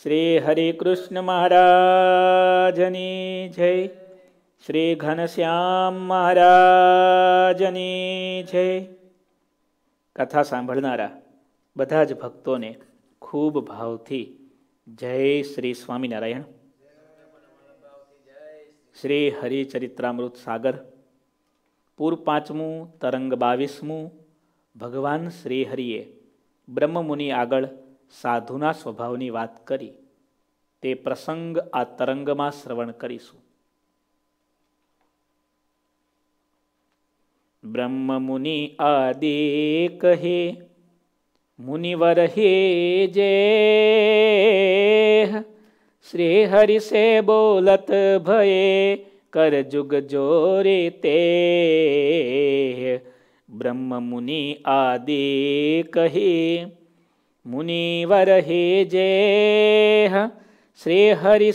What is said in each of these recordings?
શ્રી હરિકૃષ્ણ મહારાજની જય શ્રી ઘનશ્યામ મહારાજની જય કથા સાંભળનારા બધા જ ભક્તોને ખૂબ ભાવથી જય શ્રી સ્વામિનારાયણ શ્રી હરિચરિત્રામૃત સાગર પૂર પાંચમું તરંગ બાવીસમું ભગવાન શ્રી હરિએ બ્રહ્મમુનિ આગળ સાધુના સ્વભાવની વાત કરી, તે પ્રસંગ આ તરંગમાં શ્રવણ કરીશું. બ્રહ્મમુનિ આદિ કહે, મુનિવર હે જે શ્રી હરિ સે બોલત ભયે, કર જુગ જોરે તે બ્રહ્મ મુનિ આદિ કહી મુનિવર હે જે શ્રી હરિ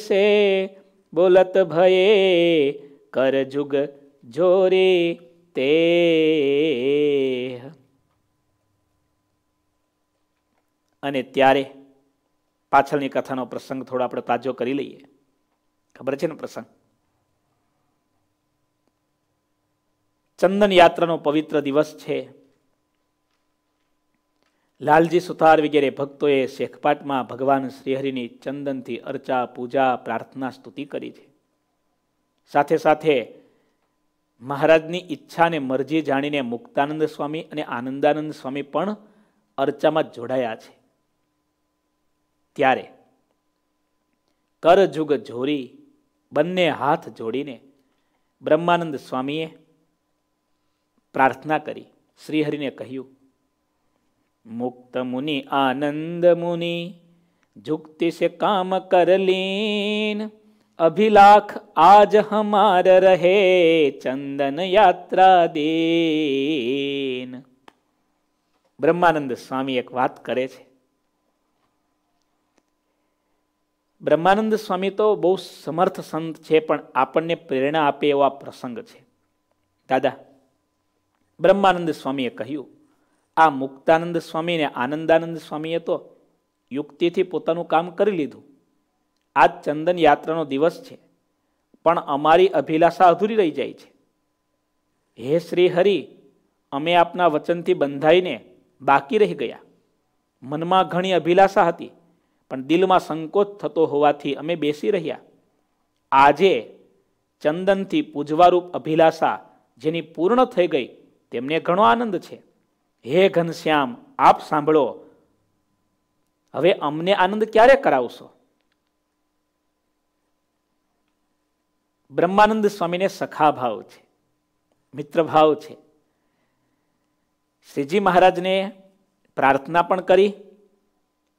બોલત ભયે કર જુગ જોરે તે અને ત્યારે પાછળની કથાનો પ્રસંગ થોડો આપણે તાજો કરી લઈએ. ખબર છે ને પ્રસંગ? ચંદન યાત્રાનો પવિત્ર દિવસ છે. લાલજી સુતાર વગેરે ભક્તોએ શેખપાટમાં ભગવાન શ્રીહરિની ચંદનથી અર્ચા, પૂજા, પ્રાર્થના, સ્તુતિ કરી છે. સાથે સાથે મહારાજની ઈચ્છાને મરજી જાણીને મુક્તાનંદ સ્વામી અને આનંદાનંદ સ્વામી પણ અર્ચામાં જોડાયા છે. ત્યારે કરજુગ જોરી બંને હાથ જોડીને બ્રહ્માનંદ સ્વામીએ પ્રાર્થના કરી. શ્રીહરિને કહ્યું મુક્ત મુનિ આનંદ મુનિ જુક્તિ સે કામ કરલીન, અભિલાખ આજ હમાર રહે ચંદન યાત્રા દેન. બ્રહ્માનંદ સ્વામી એક વાત કરે છે. બ્રહ્માનંદ સ્વામી તો બહુ સમર્થ સંત છે, પણ આપણને પ્રેરણા આપે એવા પ્રસંગ છે. દાદા, બ્રહ્માનંદ સ્વામીએ કહ્યું આ મુક્તાનંદ સ્વામીને આનંદાનંદ સ્વામીએ તો યુક્તિથી પોતાનું કામ કરી લીધું. આજ ચંદન યાત્રાનો દિવસ છે. પણ અમારી અભિલાષા અધૂરી રહી જાય છે. હે શ્રી હરિ, અમે આપના વચનથી બંધાઈને બાકી રહી ગયા. મનમાં ઘણી અભિલાષા હતી, પણ દિલમાં સંકોચ થતો હોવાથી અમે બેસી રહ્યા. આજે ચંદનથી પૂજવારૂપ અભિલાષા જેની પૂર્ણ થઈ ગઈ, તેમને ઘણો આનંદ છે. હે ઘનશ્યામ, આપ સાંભળો. હવે અમને આનંદ ક્યારે કરાવશો? બ્રહ્માનંદ સ્વામીને સખા ભાવ છે, મિત્ર ભાવ છે. શ્રીજી મહારાજને પ્રાર્થના પણ કરી,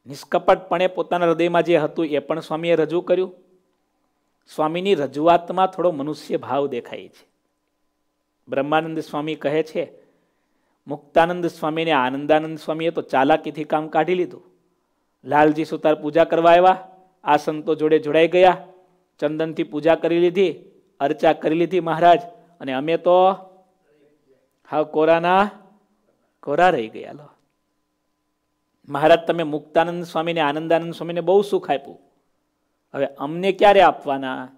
નિષ્કપટપણે પોતાના હૃદયમાં જે હતું એ પણ સ્વામીએ રજૂ કર્યું. સ્વામીની રજૂઆતમાં થોડો મનુષ્ય ભાવ દેખાય છે. બ્રહ્માનંદ સ્વામી કહે છે મુક્તાનંદ સ્વામીને આનંદાનંદ સ્વામીએ તો ચાલાકીથી કામ કાઢી લીધું. લાલજી સુતાર પૂજા કરવા આવ્યા. આ સંતો જોડે જોડાઈ ગયા. ચંદનથી પૂજા કરી લીધી, અર્ચા કરી લીધી મહારાજ. અને અમે તો હા, કોરાના, કોરા રહી ગયા લો. મહારાજ, તમે મુક્તાનંદ સ્વામીને, આનંદાનંદ સ્વામીને બહુ સુખ આપ્યું. હવે અમને ક્યારે આપવાના?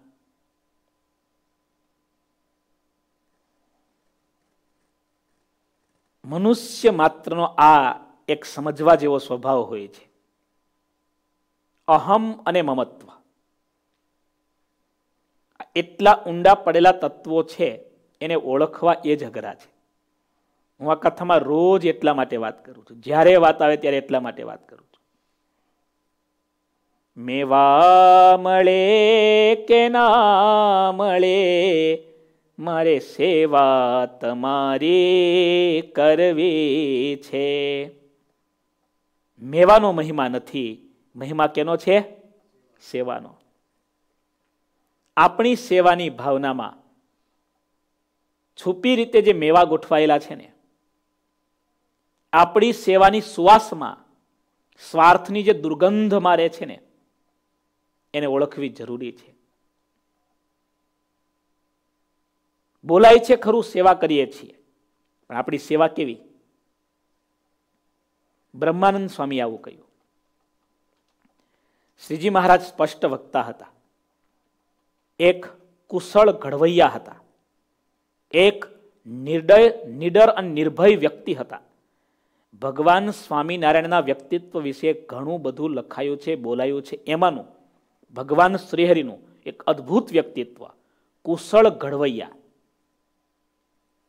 મનુષ્ય માત્રનો આ એક સમજવા જેવો સ્વભાવ હોય છે. અહમ અને મમત્વ. એટલા ઊંડા પડેલા તત્વો છે, એને ઓળખવા એ જ અઘરા છે. હું આ કથામાં રોજ એટલા માટે વાત કરું છું. જ્યારે વાત આવે ત્યારે એટલા માટે વાત કરું છું. મેવા મળે કે ના મળે મારે સેવા તમારી કરવી છે. મેવાનો મહિમા નથી. મહિમા કેનો છે? સેવાનો. આપણી સેવાની ભાવનામાં છુપી રીતે જે મેવા ગોઠવાયેલા છે ને, આપણી સેવાની સુવાસમાં સ્વાર્થની જે દુર્ગંધ મારે છે ને, એને ઓળખવી જરૂરી છે. બોલાય છે, ખરું સેવા કરીએ છીએ. પણ આપણી સેવા કેવી? બ્રહ્માનંદ સ્વામી આવું કહ્યું. શ્રીજી મહારાજ સ્પષ્ટ વક્તા હતા. એક કુશળ ઘડવૈયા હતા. એક નિર્દય, નિડર અને નિર્ભય વ્યક્તિ હતા. ભગવાન સ્વામિનારાયણના વ્યક્તિત્વ વિશે ઘણું બધું લખાયું છે, બોલાયું છે. એમાંનું ભગવાન શ્રીહરિનું એક અદ્ભુત વ્યક્તિત્વ, કુશળ ઘડવૈયા.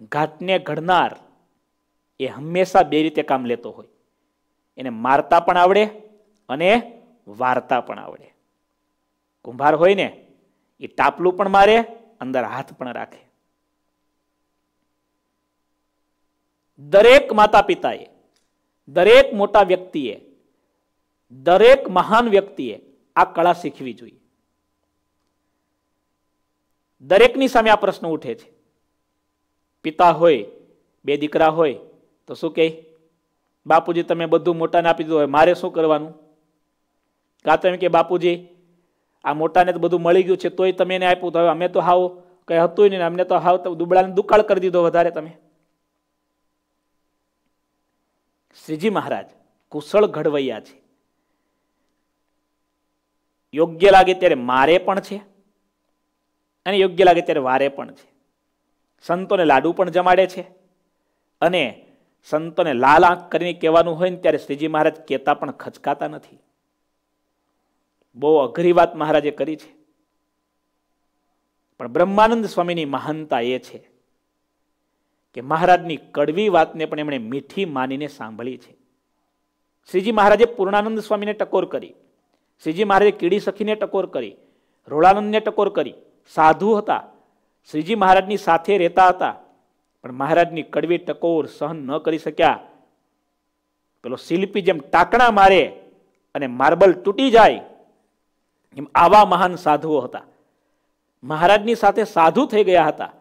ઘાટને ઘડનાર એ હંમેશા બે રીતે કામ લેતો હોય. એને મારતા પણ આવડે અને વાર્તા પણ આવડે. કુંભાર હોય ને, એ ટાપલું પણ મારે, અંદર હાથ પણ રાખે. દરેક માતા પિતાએ દરેક મોટા વ્યક્તિએ, દરેક મહાન વ્યક્તિએ આ કળા શીખવી જોઈએ. દરેકની સામે આ પ્રશ્ન ઉઠે છે. પિતા હોય, બે દીકરા હોય, તો શું કહે? બાપુજી, તમે બધું મોટાને આપી દીધું હોય, મારે શું કરવાનું? કાં તો એમ કે બાપુજી, આ મોટાને તો બધું મળી ગયું છે, તોય તમે એને આપ્યું તો હવે અમે તો હાવ કંઈ હતું નહીં અમને તો હાવ દુબળાને દુકાળ કરી દીધો વધારે તમે. શ્રીજી મહારાજ, કુશળ ઘડવૈયા છે. યોગ્ય લાગે ત્યારે મારે પણ છે, અને યોગ્ય લાગે ત્યારે વારે પણ છે. સંતોને લાડુ પણ જમાડે છે. અને સંતોને લાલ આંખ કરીને કહેવાનું હોય ને ત્યારે શ્રીજી મહારાજ કહેતા પણ ખચકાતા નથી. બહુ અઘરી વાત મહારાજે કરી છે. પણ બ્રહ્માનંદ સ્વામીની મહાનતા એ છે કે મહારાજની કડવી વાતને પણ એમણે મીઠી માનીને સાંભળી છે. શ્રીજી મહારાજે પૂર્ણાનંદ સ્વામીને ટકોર કરી. શ્રીજી મહારાજે કીડી સખીને ટકોર કરી. રોળાનંદને ટકોર કરી. સાધુ હતા. શ્રીજી મહારાજની સાથે રહેતા હતા, પણ મહારાજની કડવી ટકોર સહન ન કરી શક્યા. પેલો શિલ્પી જેમ ટાંકણા મારે અને માર્બલ તૂટી જાય એમ આવા મહાન સાધુઓ હતા. મહારાજની સાથે સાધુ થઈ ગયા હતા.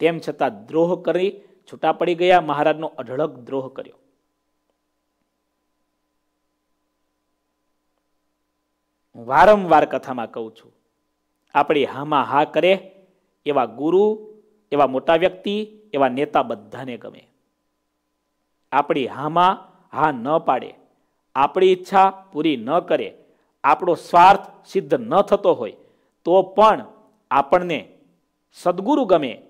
તેમ છતાં દ્રોહ કરી છૂટા પડી ગયા, મહારાજનો અઢળક દ્રોહ કર્યો. હું વારંવાર કથામાં કહું છું, આપણી હામાં હા કરે એવા ગુરુ, એવા મોટા વ્યક્તિ, એવા નેતા બધાને ગમે. આપણી હામાં હા ન પાડે, આપણી ઈચ્છા પૂરી ન કરે, આપણો સ્વાર્થ સિદ્ધ ન થતો હોય, તો પણ આપણને સદગુરુ ગમે,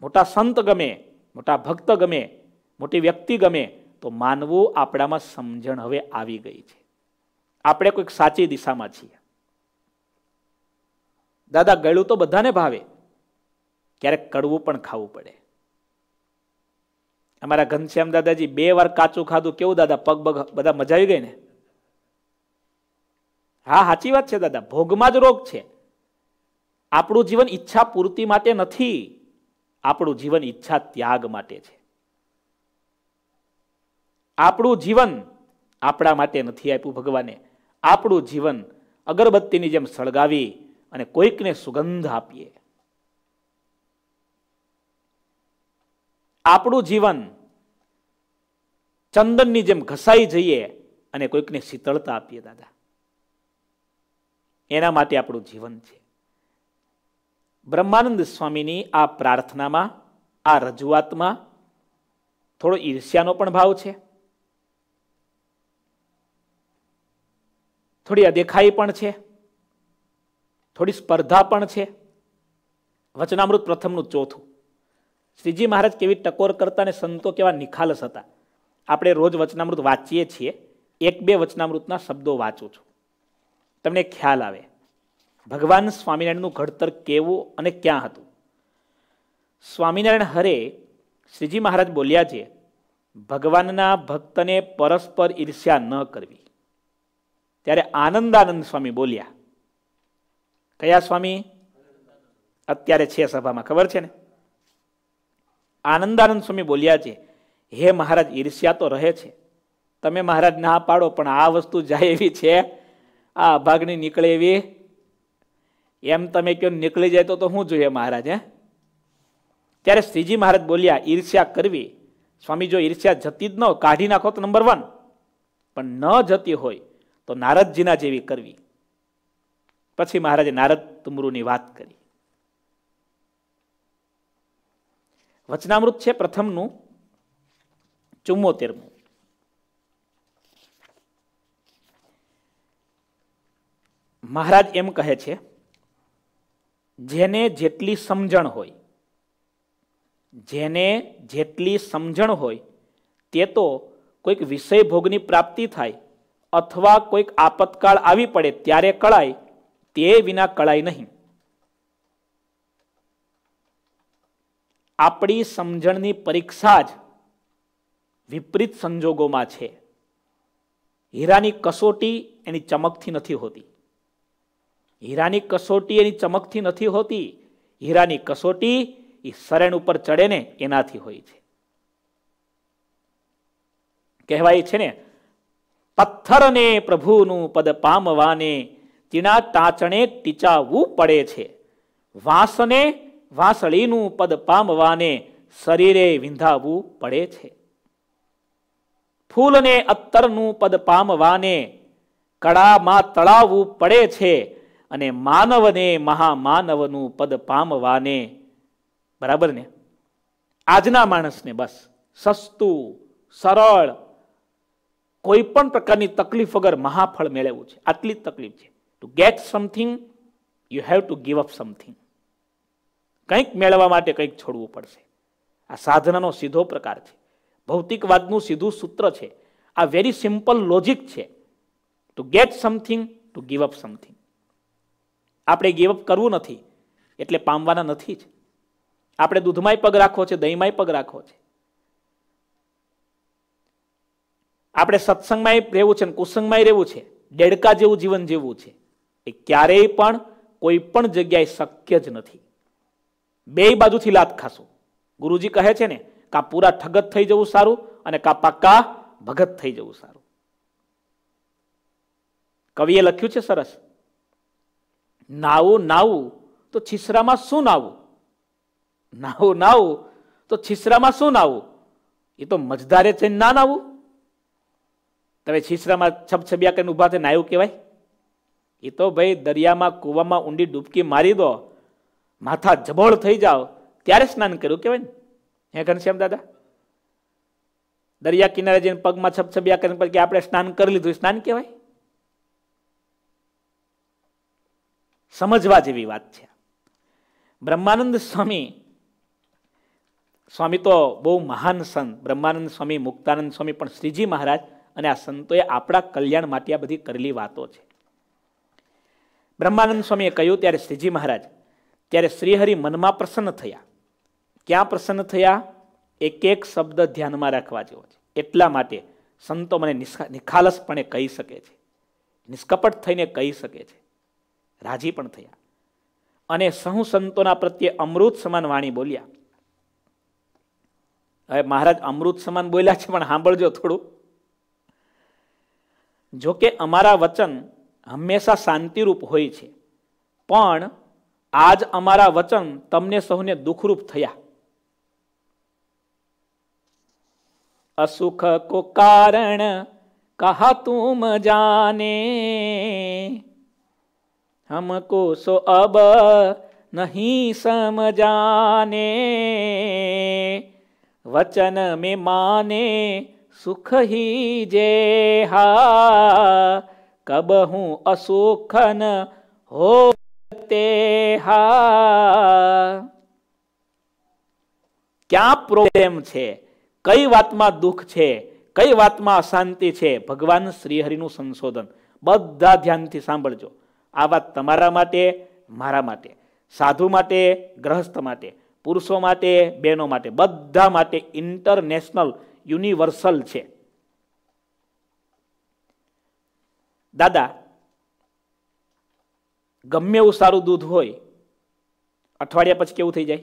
મોટા સંત ગમે, મોટા ભક્ત ગમે, મોટી વ્યક્તિ ગમે, તો માનવું આપણામાં સમજણ હવે આવી ગઈ છે. આપણે કોઈક સાચી દિશામાં છીએ. દાદા ગળું તો બધાને ભાવે. ક્યારેક કડવું પણ ખાવું પડે. અમારા ઘનશ્યામ દાદાજી, બે વાર કાચું ખાધું, કેવું દાદા, પગ પગ બધા મજા આવી ગઈ ને? હા, સાચી વાત છે દાદા, ભોગમાં જ રોગ છે. આપણું જીવન ઈચ્છા પૂર્તિ માટે નથી, આપણું જીવન ઈચ્છા ત્યાગ માટે છે. આપણું જીવન આપણા માટે નથી આપ્યું ભગવાને. આપણું જીવન અગરબત્તીની જેમ સળગાવી અને કોઈકને સુગંધ આપીએ. આપણું જીવન ચંદનની જેમ ઘસાઈ જઈએ અને કોઈકને શીતળતા આપીએ, દાદા. એના માટે આપણું જીવન છે. બ્રહ્માનંદ સ્વામીની આ પ્રાર્થનામાં, આ રજૂઆતમાં થોડો ઈર્ષ્યાનો પણ ભાવ છે. થોડી અદેખાઈ પણ છે. થોડી સ્પર્ધા પણ છે. વચનામૃત પ્રથમનું ચોથું. શ્રીજી મહારાજ કેવી ટકોર કરતા અને સંતો કેવા નિખાલસ હતા. આપણે રોજ વચનામૃત વાંચીએ છીએ. એક બે વચનામૃતના શબ્દો વાંચું છું. તમને ખ્યાલ આવે. ભગવાન સ્વામિનારાયણનું ઘડતર કેવું અને ક્યાં હતું? સ્વામિનારાયણ હરે શ્રીજી મહારાજ બોલ્યા છે, ભગવાનના ભક્તને પરસ્પર ઈર્ષ્યા ન કરવી. ત્યારે આનંદાનંદ સ્વામી બોલ્યા કયા સ્વામી? અત્યારે છે સભામાં. ખબર છે ને? આનંદાનંદ સ્વામી બોલ્યા છે, હે મહારાજ, ઈર્ષ્યા તો રહે છે. તમે મહારાજ ના પાડો, પણ આ વસ્તુ જાય એવી છે. આ અભાગની નીકળે એવી. એમ તમે કહો નીકળી જાય તો શું જોઈએ મહારાજ, હે? ત્યારે શ્રીજી મહારાજ બોલ્યા, ઈર્ષ્યા કરવી. સ્વામી જો ઈર્ષ્યા જતી જ ન કાઢી નાખો તો નંબર વન પણ ન જતી હોય તો નારદજીના જેવી કરવી. પછી મહારાજે નારદ તુમરુની વાત કરી. વચનામૃત છે પ્રથમનું, ચુમ્મોતેરમું. મહારાજ એમ કહે છે, જેને જેટલી સમજણ હોય, જેને જેટલી સમજણ હોય, તે તો કોઈક વિષય ભોગની પ્રાપ્તિ થાય, અથવા કોઈક આપતકાળ આવી પડે ત્યારે કળાય તે વિના કળાય નહીં. આપણી સમજણની પરીક્ષા જ વિપરીત સંજોગોમાં છે. હીરાની કસોટી એની ચમકથી નથી હોતી. હીરાની કસોટી એની ચમકથી નથી હોતી. હીરાની કસોટી એ શરણ ઉપર ચડે ને એનાથી હોય છે. કહેવાય છે ને પથ્થરને પ્રભુનું પદ પામવાને તીણા ટાંચણે ટીચાવવું પડે છે. વાંસને વાંસળીનું પદ પામવાને શરીરે વિંધાવવું પડે છે. ફૂલને અત્તરનું પદ પામવાને કળામાં તળાવવું પડે છે અને માનવને મહામાનવનું પદ પામવાને બરાબર ને? આજના માણસને બસ, સસ્તું, સરળ, કોઈ પણ પ્રકારની તકલીફ વગર મહાફળ મેળવવું છે. આટલી જ તકલીફ છે. To get something you have to give up something કંઈક મેળવવા માટે કંઈક છોડવું પડશે. આ સાધનાનો સીધો પ્રકાર છે. ભૌતિકવાદનું સીધું સૂત્ર છે. આ વેરી સિમ્પલ લોજિક છે. To get something to give up something આપણે ગીવ અપ કરવું નથી. એટલે પામવાના નથી જ. આપણે દૂધમાંય પગ રાખવો છે, દહીંમાંય પગ રાખવો છે. આપણે સત્સંગમાં રહેવું છે કુસંગમાં રહેવું છે. દેડકા જેવું જીવન જીવવું છે. એ ક્યારેય પણ કોઈ પણ જગ્યાએ શક્ય જ નથી. બે બાજુથી લાત ખાશો. ગુરુજી કહે છે ને કા પૂરા ઠગત થઈ જવું સારું અને કા પાક્કા ભગત થઈ જવું સારું. કવિએ લખ્યું છે સરસ. નાવું નાવું, તો છીસરામાં શું નાવું? નાવું નાવું, તો છીસરામાં શું નાવું? એ તો મજદારે છે ના નાવું. તમે છીસરામાં છબછબિયા કરીને ઊભા થઈને નાયું કહેવાય. એ તો ભાઈ દરિયામાં કૂવામાં ઊંડી ડૂબકી મારી દો, માથા જબોળ થઈ જાઓ, ત્યારે સ્નાન કર્યું કહેવાય ને? હે ઘનશ્યામ દાદા? દરિયા કિનારે જઈને પગમાં છપછબિયા કરીને પછી આપણે સ્નાન કરી લીધું સ્નાન કહેવાય? સમજવા જેવી વાત છે. બ્રહ્માનંદ સ્વામી સ્વામી તો બહુ મહાન સંત, બ્રહ્માનંદ સ્વામી, મુક્તાનંદ સ્વામી પણ શ્રીજી મહારાજ અને આ સંતોએ આપણા કલ્યાણ માટે આ બધી કરેલી વાતો છે. બ્રહ્માનંદ સ્વામીએ કહ્યું, ત્યારે શ્રીજી મહારાજ, ત્યારે શ્રીહરિ મનમાં પ્રસન્ન થયા. ક્યાં પ્રસન્ન થયા? એક એક શબ્દ ધ્યાનમાં રાખવા જેવો છે. એટલા માટે સંતો મને નિખાલસપણે કહી શકે છે. નિષ્કપટ થઈને કહી શકે છે. રાજી પણ થયા. અને સહુ સંતોના પ્રત્યે અમૃત સમાન વાણી બોલ્યા. હવે મહારાજ અમૃત સમાન બોલ્યા છે, પણ સાંભળજો થોડું. જોકે અમારા વચન હંમેશા શાંતિરૂપ હોય છે પણ આજ અમારા વચન તમને સૌને દુઃખરૂપ થયા असुख को कारण कहा तुम जाने हमको सो अब नहीं समझाने वचन में माने सुख ही जे हा કબહું અસુખન હો તે હા? ક્યાં પ્રોબ્લેમ છે? કઈ વાતમાં દુઃખ છે? કઈ વાતમાં અશાંતિ છે? ભગવાન શ્રીહરિનું સંશોધન. બધા ધ્યાનથી સાંભળજો. આ વાત તમારા માટે, મારા માટે, સાધુ માટે, ગ્રહસ્થ માટે, પુરુષો માટે, બહેનો માટે, બધા માટે ઇન્ટરનેશનલ યુનિવર્સલ છે. દાદા, ગમે એવું સારું દૂધ હોય, અઠવાડિયા પછી કેવું થઈ જાય?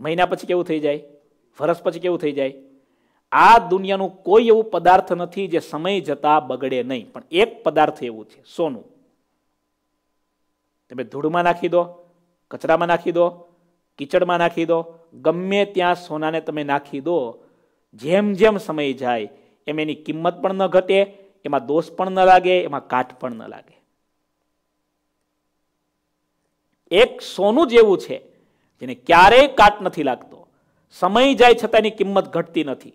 મહિના પછી કેવું થઈ જાય? વરસ પછી કેવું થઈ જાય? આ દુનિયાનું કોઈ એવું પદાર્થ નથી જે સમય જતા બગડે નહીં. પણ એક પદાર્થ એવું છે, સોનું. તમે ધૂળમાં નાખી દો, કચરામાં નાખી દો, કીચડમાં નાખી દો, ગમે ત્યાં સોનાને તમે નાખી દો, જેમ જેમ સમય જાય, એમ એની કિંમત પણ ન ઘટે એમાં દોષ પણ ન લાગે, એમાં કાટ પણ ન લાગે. એક સોનું જેવું છે, જેને ક્યારેય કાટ નથી લાગતો. સમય જાય છતાં એની કિંમત ઘટતી નથી.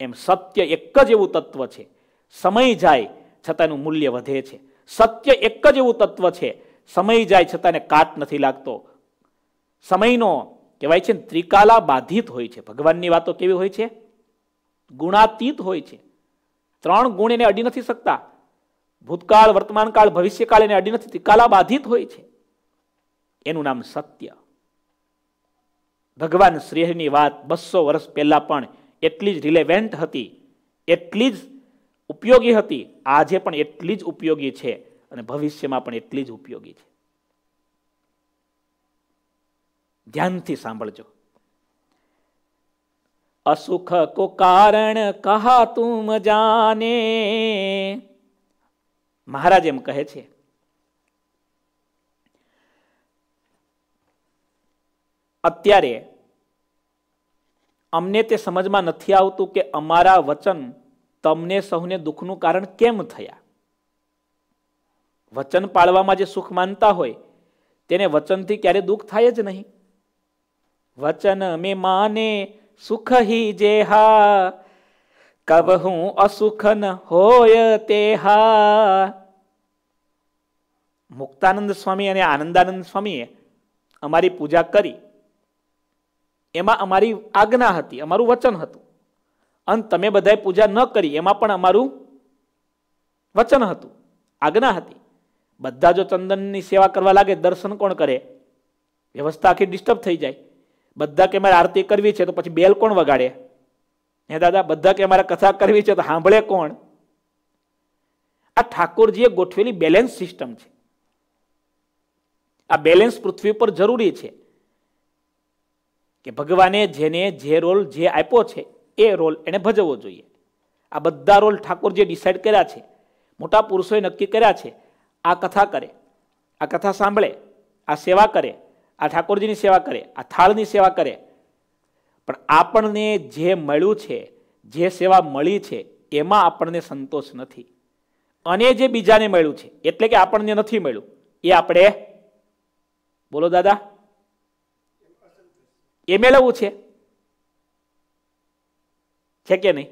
એમ સત્ય એક જ એવું તત્વ છે. સમય જાય છતાં એનું મૂલ્ય વધે છે. સત્ય એક જ એવું તત્વ છે. સમય જાય છતાં એને કાટ નથી લાગતો. સમયનો કહેવાય છે ત્રિકાલા બાધિત હોય છે. ભગવાનની વાતો કેવી હોય છે? ગુણાતીત હોય છે. ત્રણ ગુણ એને અડી નથી શકતા. ભૂતકાળ, વર્તમાનકાળ, ભવિષ્યકાળ એને અડી નથી. કાલા બાધિત હોય છે. એનું નામ સત્ય. ભગવાન શ્રીહરિની વાત બસો વર્ષ પહેલા પણ એટલી જ રિલેવેન્ટ હતી. એટલી જ ઉપયોગી હતી. આજે પણ એટલી જ ઉપયોગી છે અને ભવિષ્યમાં પણ એટલી જ ઉપયોગી છે. ધ્યાનથી સાંભળજો. અસુખ કો કારણ કહા તુમ જાને? મહારાજ એમ કહે છે, અત્યારે અમને તે સમજમાં નથી આવતું કે અમારા વચન તમને સૌને દુઃખનું કારણ કેમ થયા? વચન પાળવામાં જે સુખ માનતા હોય, તેને વચનથી ક્યારે દુઃખ થાય જ નહીં. વચન મેં માને સુખ હિ જેહા કબહું અસુખ ન હોય તે હા. મુક્તાનંદ સ્વામી અને આનંદાનંદ સ્વામીએ અમારી પૂજા કરી. એમાં અમારી આજ્ઞા હતી, અમારું વચન હતું. અને તમે બધાએ પૂજા ન કરી, એમાં પણ અમારું વચન હતું, આજ્ઞા હતી. બધા જો ચંદનની સેવા કરવા લાગે, દર્શન કોણ કરે? વ્યવસ્થા આખી ડિસ્ટર્બ થઈ જાય. બધા કે મારે આરતી કરવી છે તો પછી બેલ કોણ વગાડે? હે દાદા, બધા કે મારે કથા કરવી છે તો સાંભળે કોણ? આ ઠાકોરજીએ ગોઠવેલી બેલેન્સ સિસ્ટમ છે. આ બેલેન્સ પૃથ્વી પર જરૂરી છે. કે ભગવાને જેને જે રોલ જે આપ્યો છે, એ રોલ એને ભજવવો જોઈએ. આ બધા રોલ ઠાકોરજીએ ડિસાઈડ કર્યા છે. મોટા પુરુષોએ નક્કી કર્યા છે. આ કથા કરે, આ કથા સાંભળે, આ સેવા કરે આ ઠાકોરજીની સેવા કરે, આ થાળની સેવા કરે. પણ આપણને જે મળ્યું છે, જે સેવા મળી છે, એમાં આપણને સંતોષ નથી. અને જે બીજાને મળ્યું છે, એટલે કે આપણને નથી મળ્યું, એ આપણે બોલો દાદા. એ મેળવવું છે. છે કે નહીં?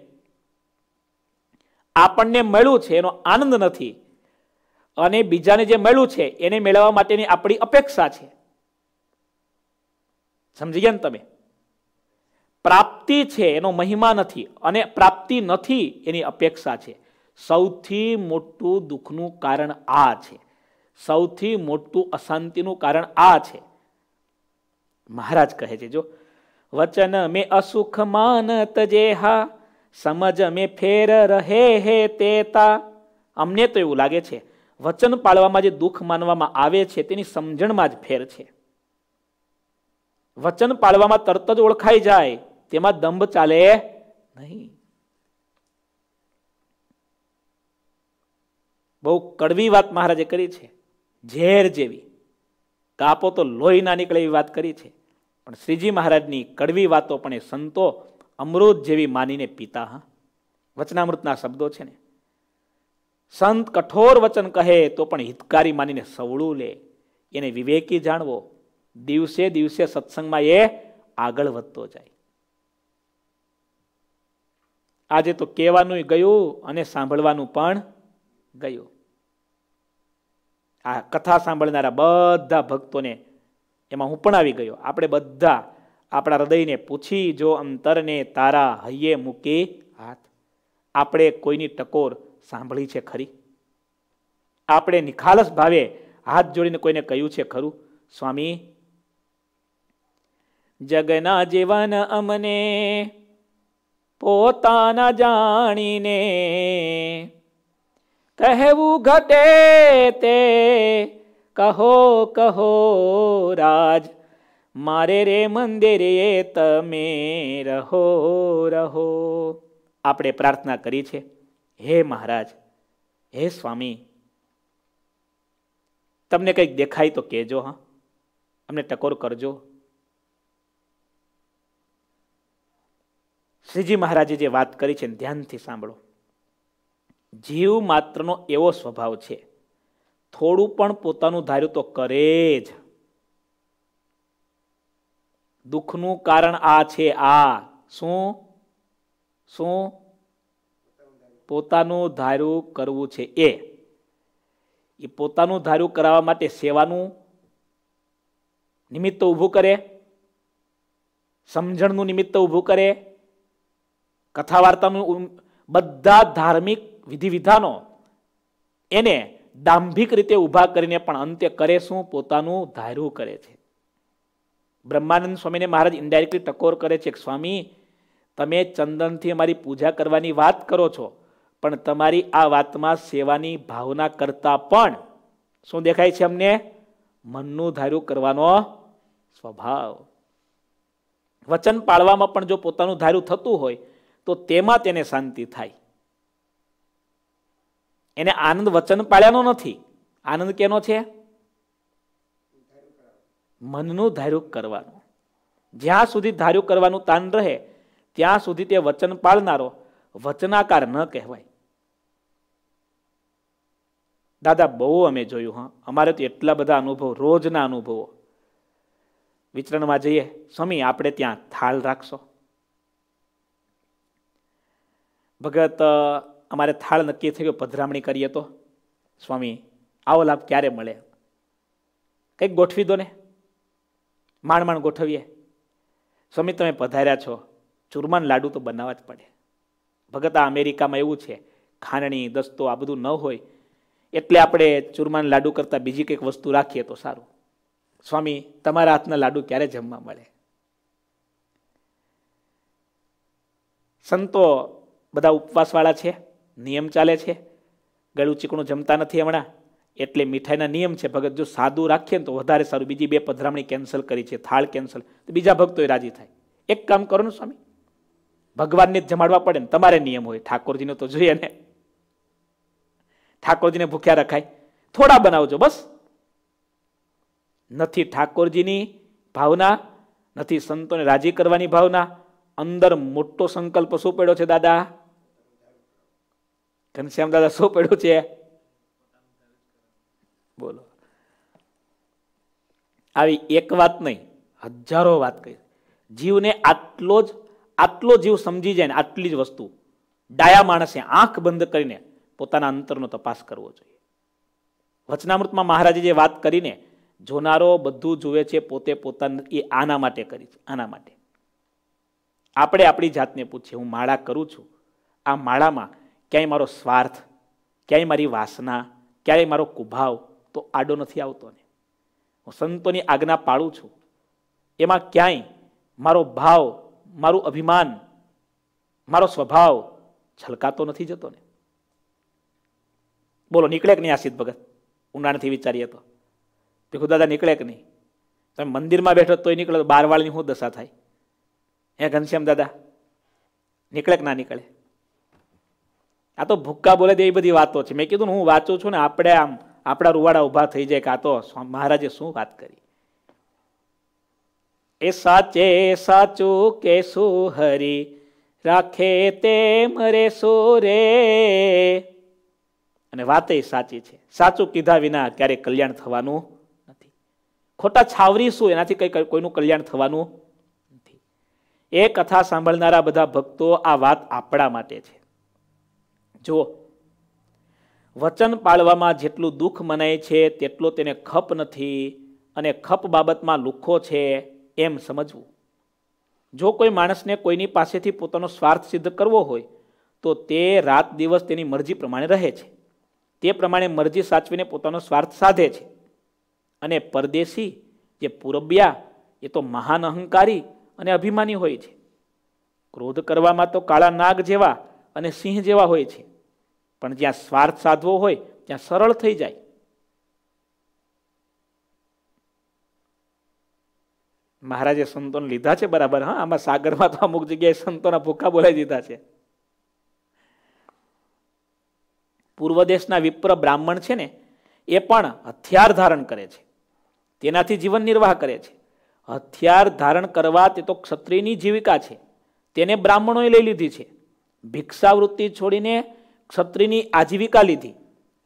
આપણને મળ્યું છે, એનો આનંદ નથી. અને બીજાને જે મળ્યું છે, એને મેળવવા માટેની આપણી અપેક્ષા છે. સમજી ગયા ને તમે? પ્રાપ્તિ છે, એનો મહિમા નથી અને પ્રાપ્તિ નથી એની અપેક્ષા છે. સૌથી મોટું દુઃખનું કારણ આ છે. સૌથી મોટું અશાંતિનું કારણ આ છે. મહારાજ કહે છે, જો, વચન મેં અસુખ માનત જેહા, સમજ મેં ફેર રહે હે તેતા. અમને તો એવું લાગે છે, વચન પાળવામાં જે દુઃખ માનવામાં આવે છે, તેની સમજણમાં જ ફેર છે. વચન પાળવામાં તરત જ ઓળખાઈ જાય. તેમાં દંભ ચાલે નહીં. બહુ કડવી વાત મહારાજે કરી છે. ઝેર જેવી. કાપો તો લોહી ના નીકળે એવી વાત કરી છે. પણ શ્રીજી મહારાજની કડવી વાતો પણ એ સંતો અમૃત જેવી માનીને પીતા, હા. વચનામૃતના શબ્દો છે ને. સંત કઠોર વચન કહે તો પણ હિતકારી માનીને સવળું લે. એને વિવેકી જાણવો. દિવસે દિવસે સત્સંગમાં એ આગળ વધતો જાય. આજે તો કહેવાનું ગયું અને સાંભળવાનું પણ ગયું. આ કથા સાંભળનારા બધા ભક્તોને એમાં હું પણ આવી ગયો. આપણે બધા આપણા હૃદયને પૂછી જો અંતરને તારા હૈયે મૂકી હાથ. આપણે કોઈની ટકોર સાંભળી છે ખરી? આપણે નિખાલસ ભાવે હાથ જોડીને કોઈને કહ્યું છે ખરું? સ્વામી જગના જીવન અમને પોતાના જાણીને કહેવું ઘટે તે. કહો કહો, રાજ, મારે રે મંદિરે તમે રહો રહો. આપણે પ્રાર્થના કરી છે. હે મહારાજ, હે સ્વામી, તમને કંઈક દેખાય તો કહેજો, હા. અમને ટકોર કરજો. શ્રીજી મહારાજે જે વાત કરી છે ધ્યાનથી સાંભળો. જીવ માત્રનો એવો સ્વભાવ છે, થોડું પણ પોતાનું ધાર્યું તો કરે જ. દુઃખનું કારણ આ છે, આ. શું? શું? પોતાનું ધાર્યું કરવું છે, એ. એ પોતાનું ધાર્યું કરાવવા માટે સેવાનું નિમિત્ત ઊભું કરે, સમજણનું નિમિત્ત ઊભું કરે કથા વાર્તાનું બધા ધાર્મિક વિધિ વિધાનો એને દાંભિક રીતે ઊભા કરીને પણ અંતે કરે શું? પોતાનું ધાર્યું કરે છે. બ્રહ્માનંદ સ્વામીને મહારાજ ઇન્ડાયરેક્ટલી ટકોર કરે છે સ્વામી, તમે ચંદનથી અમારી પૂજા કરવાની વાત કરો છો, પણ તમારી આ વાતમાં સેવાની ભાવના કરતા પણ શું દેખાય છે અમને? મનનું ધાર્યું કરવાનો સ્વભાવ. વચન પાળવામાં પણ જો પોતાનું ધાર્યું થતું હોય તો તેમાં તેને શાંતિ થાય. એને આનંદ વચન પાળ્યાનો નથી. આનંદ કેનો છે? મનનું ધાર્યું કરવાનું. જ્યાં સુધી ધાર્યું કરવાનું તાન રહે, ત્યાં સુધી તે વચન પાળનારો વચનાકાર ન કહેવાય. દાદા, બહુ અમે જોયું, હા. અમારે તો એટલા બધા અનુભવ, રોજના અનુભવો. વિચરણમાં જઈએ, સ્વામી, આપણે ત્યાં થાળ રાખશો. ભગત અમારે થાળ નક્કી થઈ ગયો, પધરામણી કરીએ તો. સ્વામી, આવો લાભ ક્યારે મળે? કંઈક ગોઠવી દો ને. માંડ માંડ ગોઠવીએ. સ્વામી, તમે પધાર્યા છો. ચૂરમાન લાડુ તો બનાવવા જ પડે. ભગત, આ અમેરિકામાં એવું છે. ખાંડણી, દસ્તો, આ બધું ન હોય. એટલે આપણે ચૂરમાન લાડુ કરતાં બીજી કંઈક વસ્તુ રાખીએ તો સારું. સ્વામી, તમારા હાથના લાડુ ક્યારે જમવા મળે? સંતો બધા ઉપવાસવાળા છે, નિયમ ચાલે છે. ગળું ચીકણું જમતા નથી હમણાં. એટલે મીઠાઈના નિયમ છે, ભગત જો સાદું રાખીએ ને તો વધારે સારું. બીજી બે પધરામણી કેન્સલ કરી છે, થાળ કેન્સલ. તો બીજા ભક્તોએ રાજી થાય. એક કામ કરો ને સ્વામી. ભગવાનને જ જમાડવા પડે ને તમારે નિયમ હોય. ઠાકોરજીને તો જોઈએ ને. ઠાકોરજીને ભૂખ્યા રખાય. થોડા બનાવજો, બસ. નથી ઠાકોરજીની ભાવના, નથી સંતોને રાજી કરવાની ભાવના. અંદર મોટો સંકલ્પ શું પડ્યો છે દાદા? ઘનશ્યામ દાદા શું પડ્યું છે? બોલો. આવી એક વાત નહીં, હજારો વાત કહી. જીવને આટલો જ, આટલો જીવ સમજી જાય ને આટલી જ વસ્તુ. ડાયા માણસે આંખ બંધ કરીને પોતાના અંતરનો તપાસ કરવો જોઈએ. વચનામૃતમાં મહારાજે જે વાત કરીને, જોનારો બધું જુએ છે પોતે પોતાના એ આના માટે કરી છે, આના માટે. આપણે આપણી જાતને પૂછીએ, હું માળા કરું છું. આ માળામાં ક્યાંય મારો સ્વાર્થ, ક્યાંય મારી વાસના, ક્યાંય મારો કુભાવ તો આડો નથી આવતો ને. હું સંતોની આજ્ઞા પાળું છું. એમાં ક્યાંય મારો ભાવ, મારું અભિમાન, મારો સ્વભાવ છલકાતો નથી જતો ને. બોલો, નીકળે કે નહીં આશિત ભગત? ઊંડાણથી વિચારીએ તો. ભીખુ દાદા, નીકળે કે નહીં? તમે મંદિરમાં બેઠો તોય નીકળે બારવાળની શું દશા થાય? હે ઘનશ્યામ દાદા, નીકળે કે ના નીકળે? આ તો ભૂક્કા બોલે એવી બધી વાતો છે. મેં કીધું હું વાંચું છું ને આપણે આમ આપણા રૂવાડા ઊભા થઈ જાય કે તો મહારાજે શું વાત કરી? એ સાચે સાચું કે શું હરી, રાખે તે મરે રે. અને વાત એ સાચી છે. સાચું કીધા વિના ક્યારેય કલ્યાણ થવાનું નથી. ખોટા છાવરી શું? એનાથી કઈ કોઈનું કલ્યાણ થવાનું નથી. એ કથા સાંભળનારા બધા ભક્તો આ વાત આપણા માટે છે. જુઓ. વચન પાળવામાં જેટલું દુઃખ મનાય છે, તેટલો તેને ખપ નથી અને ખપ બાબતમાં લુખો છે એમ સમજવું. જો કોઈ માણસને કોઈની પાસેથી પોતાનો સ્વાર્થ સિદ્ધ કરવો હોય, તો તે રાત દિવસ તેની મરજી પ્રમાણે રહે છે. તે પ્રમાણે મરજી સાચવીને પોતાનો સ્વાર્થ સાધે છે. અને પરદેશી, જે પૂરબ્યા, એ તો મહાન અહંકારી અને અભિમાની હોય છે. ક્રોધ કરવામાં તો કાળા નાગ જેવા અને સિંહ જેવા હોય છે. પણ જ્યાં સ્વાર્થ સાધવો હોય, ત્યાં સરળ થઈ જાય. મહારાજે સંતોને લીધા છે બરાબર, હા? આમાં સાગરમાં તો અમુક જગ્યાએ સંતોના ભૂખા બોલાવી દીધા છે. પૂર્વ દેશના વિપ્ર બ્રાહ્મણ છે ને, એ પણ હથિયાર ધારણ કરે છે. તેનાથી જીવન નિર્વાહ કરે છે. હથિયાર ધારણ કરવા તે તો ક્ષત્રિયની જીવિકા છે. તેને બ્રાહ્મણોએ લઈ લીધી છે. ભિક્ષાવૃત્તિ છોડીને ક્ષત્રિયની આજીવિકા લીધી.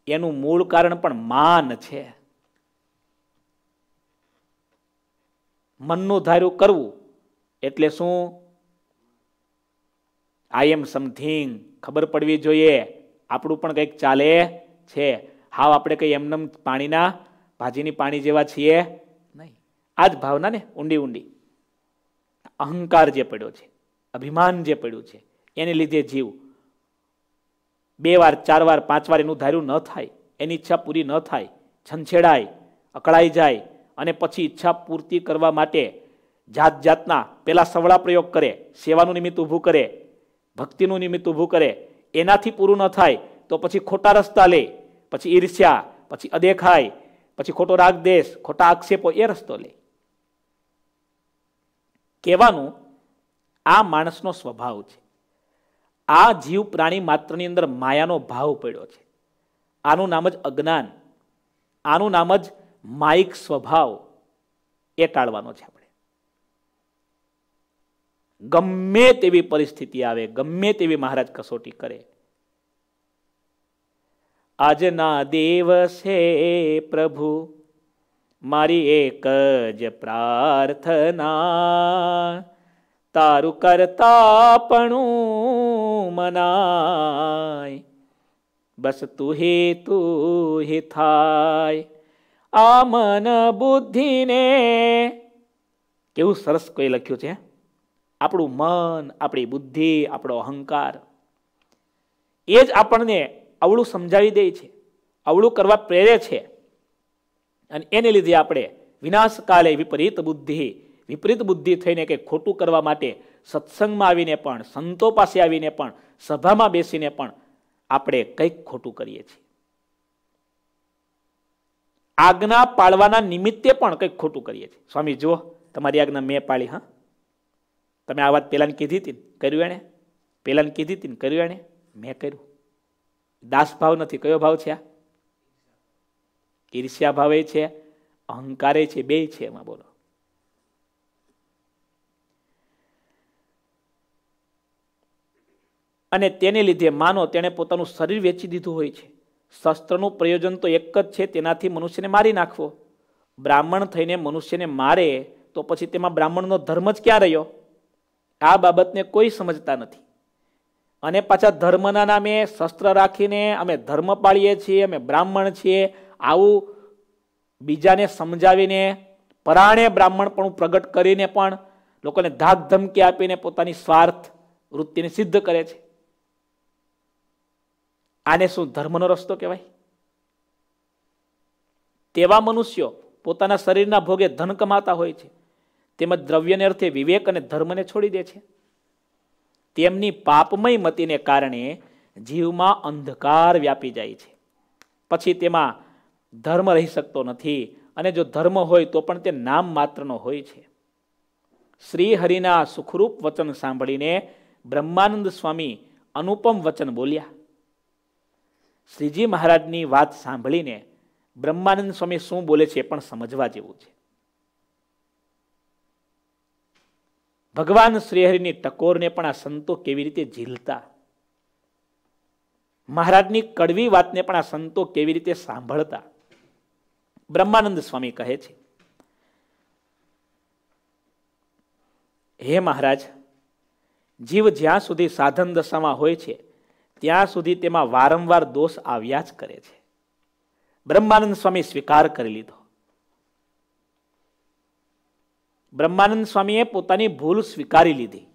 એનું મૂળ કારણ પણ માન છે. મનનું ધાર્યું કરવું એટલે શું? આઈ એમ સમથિંગ ખબર પડવી જોઈએ. આપણું પણ કંઈક ચાલે છે. હાવ આપણે કંઈ એમનેમ પાણીના, ભાજીની પાણી જેવા છીએ? નહીં. આ જ ભાવના ને, ઊંડી ઊંડી. અહંકાર જે પડ્યો છે, અભિમાન જે પડ્યું છે, એને લીધે જીવ બે વાર, ચાર વાર, પાંચ વાર એનું ધાર્યું ન થાય, એની ઈચ્છા પૂરી ન થાય, છંછેડાય, અકળાઈ જાય અને પછી ઈચ્છા પૂર્તિ કરવા માટે જાત જાતના પહેલાં સવળા પ્રયોગ કરે, સેવાનું નિમિત્ત ઊભું કરે, ભક્તિનું નિમિત્ત ઊભું કરે, એનાથી પૂરું ન થાય તો પછી ખોટા રસ્તા લે, પછી ઈર્ષ્યા, પછી અદેખાય, પછી ખોટો રાગ દેશ, ખોટા આક્ષેપો એ રસ્તો લે. કહેવાનું આ માણસનો સ્વભાવ છે. આ જીવ પ્રાણી માત્રની અંદર માયાનો ભાવ પડ્યો છે. આનું નામ જ અજ્ઞાન, આનું નામ જ માયિક સ્વભાવ એ ટાળવાનો છે આપણે. ગમે તેવી પરિસ્થિતિ આવે, ગમે તેવી મહારાજ કસોટી કરે. આજના દિવસે પ્રભુ, મારી એક જ પ્રાર્થના તારું કરતાપણું મનાય. બસ તું હે તું હે થાય. આ મન બુદ્ધિને કેવું સરસ કોઈ લખ્યું છે આપણું મન, આપણી બુદ્ધિ, આપણો અહંકાર. એ જ આપણને અવળું સમજાવી દે છે, અવળું કરવા પ્રેરે છે. અને એને લીધે આપણે વિનાશકાલે વિપરીત બુદ્ધિ વિપરીત બુદ્ધિ થઈને કંઈક ખોટું કરવા માટે સત્સંગમાં આવીને પણ, સંતો પાસે આવીને પણ, સભામાં બેસીને પણ આપણે કંઈક ખોટું કરીએ છીએ. આજ્ઞા પાળવાના નિમિત્તે પણ કંઈક ખોટું કરીએ છીએ. સ્વામી, જુઓ, તમારી આજ્ઞા મેં પાળી, હા? તમે આ વાત પેલાને કીધી હતી કર્યું એણે? પહેલાં કીધી હતી કર્યું એણે? મેં કર્યું. દાસ ભાવ નથી. કયો ભાવ છે આ? ઈર્ષ્યા ભાવે છે, અહંકારે છે બે છે એમાં બોલો. અને તેને લીધે માનો તેણે પોતાનું શરીર વેચી દીધું હોય છે. શસ્ત્રનું પ્રયોજન તો એક જ છે, તેનાથી મનુષ્યને મારી નાખવો. બ્રાહ્મણ થઈને મનુષ્યને મારે તો પછી તેમાં બ્રાહ્મણનો ધર્મ જ ક્યાં રહ્યો? આ બાબતને કોઈ સમજતા નથી. અને પાછા ધર્મના નામે શસ્ત્ર રાખીને અમે ધર્મ પાળીએ છીએ, અમે બ્રાહ્મણ છીએ, આવું બીજાને સમજાવીને પરાણે બ્રાહ્મણ પણ પ્રગટ કરીને પણ લોકોને ધાક ધમકી આપીને પોતાની સ્વાર્થ વૃત્તિને સિદ્ધ કરે છે. આને શું ધર્મનો રસ્તો કહેવાય? તેવા મનુષ્યો પોતાના શરીરના ભોગે ધન કમાતા હોય છે. તેમજ દ્રવ્યને અર્થે વિવેક અને ધર્મને છોડી દે છે. તેમની પાપમય મતીને કારણે જીવમાં અંધકાર વ્યાપી જાય છે. પછી તેમાં ધર્મ રહી શકતો નથી અને જો ધર્મ હોય તો પણ તે નામ માત્રનો હોય છે. શ્રી હરિના સુખરૂપ વચન સાંભળીને બ્રહ્માનંદ સ્વામી અનુપમ વચન બોલ્યા શ્રીજી મહારાજની વાત સાંભળીને બ્રહ્માનંદ સ્વામી શું બોલે છે પણ સમજવા જેવું છે. ભગવાન શ્રીહરિની ટકોરને પણ આ સંતો કેવી રીતે ઝીલતા? મહારાજની કડવી વાતને પણ આ સંતો કેવી રીતે સાંભળતા? બ્રહ્માનંદ સ્વામી કહે છે, હે મહારાજ, જીવ જ્યાં સુધી સાધન દશામાં હોય છે ત્યાં સુધી તેમાં વારંવાર દોષ આવ્યા જ કરે છે. બ્રહ્માનંદ સ્વામી સ્વીકાર કરી લીધો. બ્રહ્માનંદ સ્વામીએ પોતાની ભૂલ સ્વીકારી લીધી.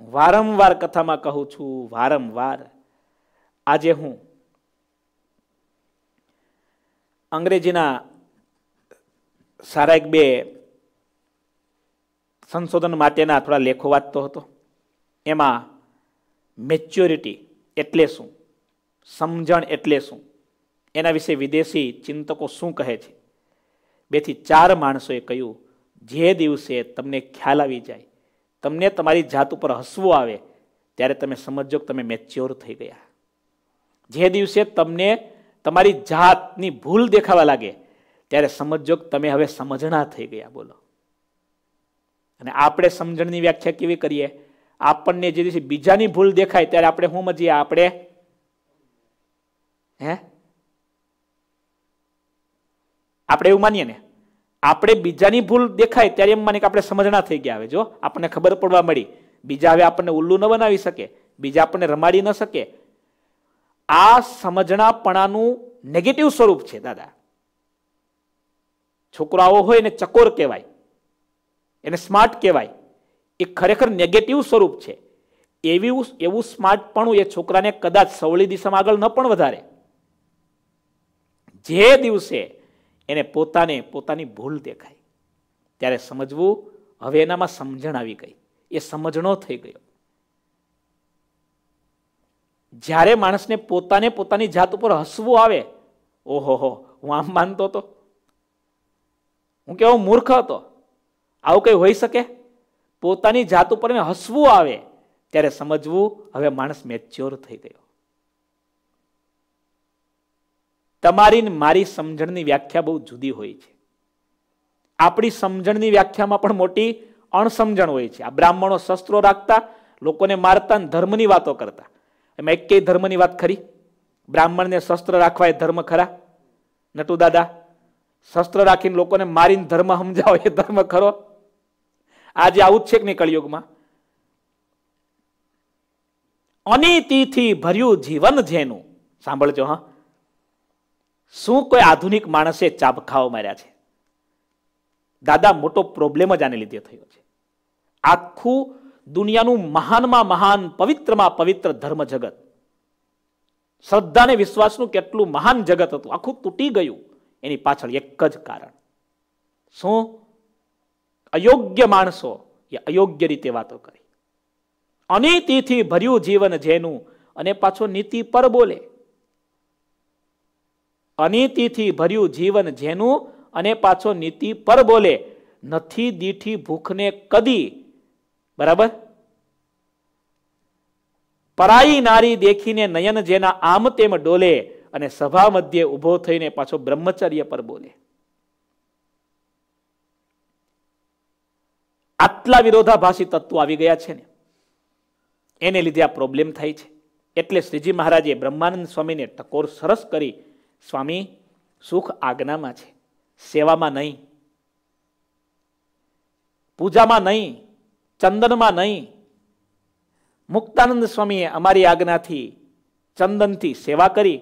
વારંવાર કથામાં કહું છું, વારંવાર. આજે હું અંગ્રેજીના સારા એક બે સંશોધન માટેના થોડા લેખો વાંચતો હતો. એમાં મેચ્યોરિટી એટલે શું? સમજણ એટલે શું? એના વિશે વિદેશી ચિંતકો શું કહે છે? બેથી ચાર માણસોએ કહ્યું, જે દિવસે તમને ખ્યાલ આવી જાય, તમને તમારી જાત ઉપર હસવું આવે, ત્યારે તમે સમજો કે તમે મેચ્યોર થઈ ગયા. જે દિવસે તમને તમારી જાતની ભૂલ દેખાવા લાગે, ત્યારે સમજો કે તમે હવે સમજણા થઈ ગયા. બોલો. અને આપણે સમજણની વ્યાખ્યા કેવી કરીએ? આપણને જે દિવસે બીજાની ભૂલ દેખાય ત્યારે આપણે શું મજીએ આપણે? હે? આપણે એવું માનીએ ને? આપણે બીજાની ભૂલ દેખાય ત્યારે એમ માની કે આપણે સમજણા થઈ ગયા હવે, જો? આપણને ખબર પડવા મળી. બીજા હવે આપણને ઉલ્લુ ન બનાવી શકે. બીજા આપણને રમાડી ન શકે. આ સમજણાપણાનું નેગેટિવ સ્વરૂપ છે, દાદા. છોકરાઓ હોય એને ચકોર કહેવાય. એને સ્માર્ટ કહેવાય. એ ખરેખર નેગેટિવ સ્વરૂપ છે. એવી એવું સ્માર્ટપણું એ છોકરાને કદાચ સવળી દિશામાં આગળ ન પણ વધારે. જે દિવસે એને પોતાને, પોતાની ભૂલ દેખાય ત્યારે સમજવું હવે એનામાં સમજણ આવી ગઈ. એ સમજણો થઈ ગયો. જ્યારે માણસને પોતાને પોતાની જાત ઉપર હસવું આવે, ઓહો હો, હું આમ માનતો હતો હું કેવો મૂર્ખ હતો. આવું કઈ હોઈ શકે? પોતાની જાત ઉપર હસવું આવે, ત્યારે સમજવું, હવે માણસ મેચ્યોર થઈ ગયો. તમારી મારી સમજણની વ્યાખ્યા બહુ જુદી હોય છે. આપણી સમજણની વ્યાખ્યામાં પણ મોટી અણસમજણ હોય છે. આ બ્રાહ્મણો શસ્ત્રો રાખતા, લોકોને મારતા ધર્મની વાતો કરતા. એમાં એક ધર્મની વાત ખરી? બ્રાહ્મણને શસ્ત્ર રાખવા એ ધર્મ ખરા? નટુ દાદા શસ્ત્ર રાખીને લોકોને મારીને ધર્મ સમજાવો એ ધર્મ ખરો? આજે આવું જ છે કે કળિયુગમાં? અનિતિથી ભર્યું જીવન જેનું. સાંભળજો, હા. શું કોઈ આધુનિક માણસે ચાબખાઓ માર્યા છે? દાદા, મોટો પ્રોબ્લેમ જ આને લીધે થયો છે. આખું દુનિયાનું મહાનમાં મહાન, પવિત્રમાં પવિત્ર ધર્મ જગત. શ્રદ્ધા ને વિશ્વાસનું કેટલું મહાન જગત હતું. આખું તૂટી ગયું. એની પાછળ એક જ કારણ. શું? અયોગ્ય માણસો એ અયોગ્ય રીતે વાતો કરી. અનીતિથી ભર્યું જીવન જેનું અને પાછો નીતિ પર બોલે. અનીતિથી ભર્યું જીવન જેનું અને પાછો નીતિ પર બોલે. નથી દીઠી ભૂખને કદી. બરાબર? પરાઈ નારી દેખીને નયન જેના આમ તેમ ડોલે અને સભા મધ્યે ઊભો થઈને પાછો બ્રહ્મચર્ય પર બોલે. આટલા વિરોધાભાસી તત્વો આવી ગયા છે ને. એને લીધે આ પ્રોબ્લેમ થાય છે. એટલે શ્રીજી મહારાજે બ્રહ્માનંદ સ્વામીને ટકોર સરસ કરી, સ્વામી, સુખ આજ્ઞામાં છે. સેવામાં નહીં. પૂજામાં નહીં. ચંદનમાં નહીં. મુક્તાનંદ સ્વામીએ અમારી આજ્ઞાથી ચંદનથી સેવા કરી.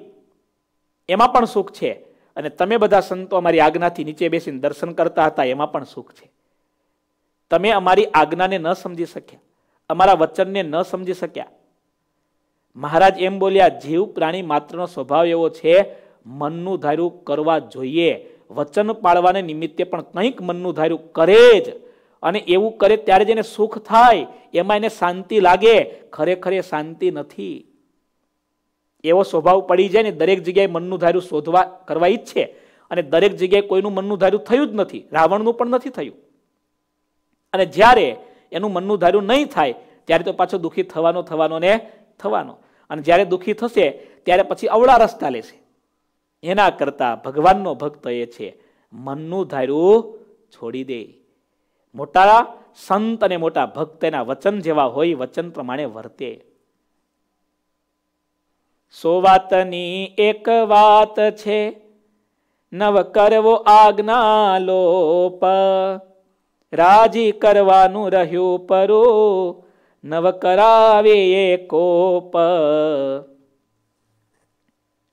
એમાં પણ સુખ છે. અને તમે બધા સંતો અમારી આજ્ઞાથી નીચે બેસીને દર્શન કરતા હતા, એમાં પણ સુખ છે. તમે અમારી આજ્ઞાને ન સમજી શક્યા. અમારા વચનને ન સમજી શક્યા. મહારાજ એમ બોલ્યા, જીવ પ્રાણી માત્રનો સ્વભાવ એવો છે, મનનું ધાર્યું કરવા જોઈએ. વચન પાળવાને નિમિત્તે પણ કંઈક મનનું ધાર્યું કરે જ. અને એવું કરે ત્યારે જ એને સુખ થાય. એમાં એને શાંતિ લાગે. ખરેખર એ શાંતિ નથી. એવો સ્વભાવ પડી જાય ને દરેક જગ્યાએ મનનું ધાર્યું શોધવા કરવા ઈચ્છે. અને દરેક જગ્યાએ કોઈનું મનનું ધાર્યું થયું જ નથી. રાવણનું પણ નથી થયું. અને જ્યારે એનું મનનું ધાર્યું નહીં થાય, ત્યારે તો પાછો દુઃખી થવાનો થવાનો ને થવાનો. અને જ્યારે દુઃખી થશે, ત્યારે પછી અવળા રસ્તા લેશે એના કરતાં ભગવાનનો ભક્ત એ છે, મનનું ધાર્યું છોડી દે. મોટા સંત અને મોટા ભક્ત એના વચન જેવા હોય, વચન પ્રમાણે વર્તે. સો વાતની એક વાત છે, નવ કરવો આજ્ઞા લોપ રાજી કરવાનું રહ્યું પરો, નવ કરાવે એ કોપ.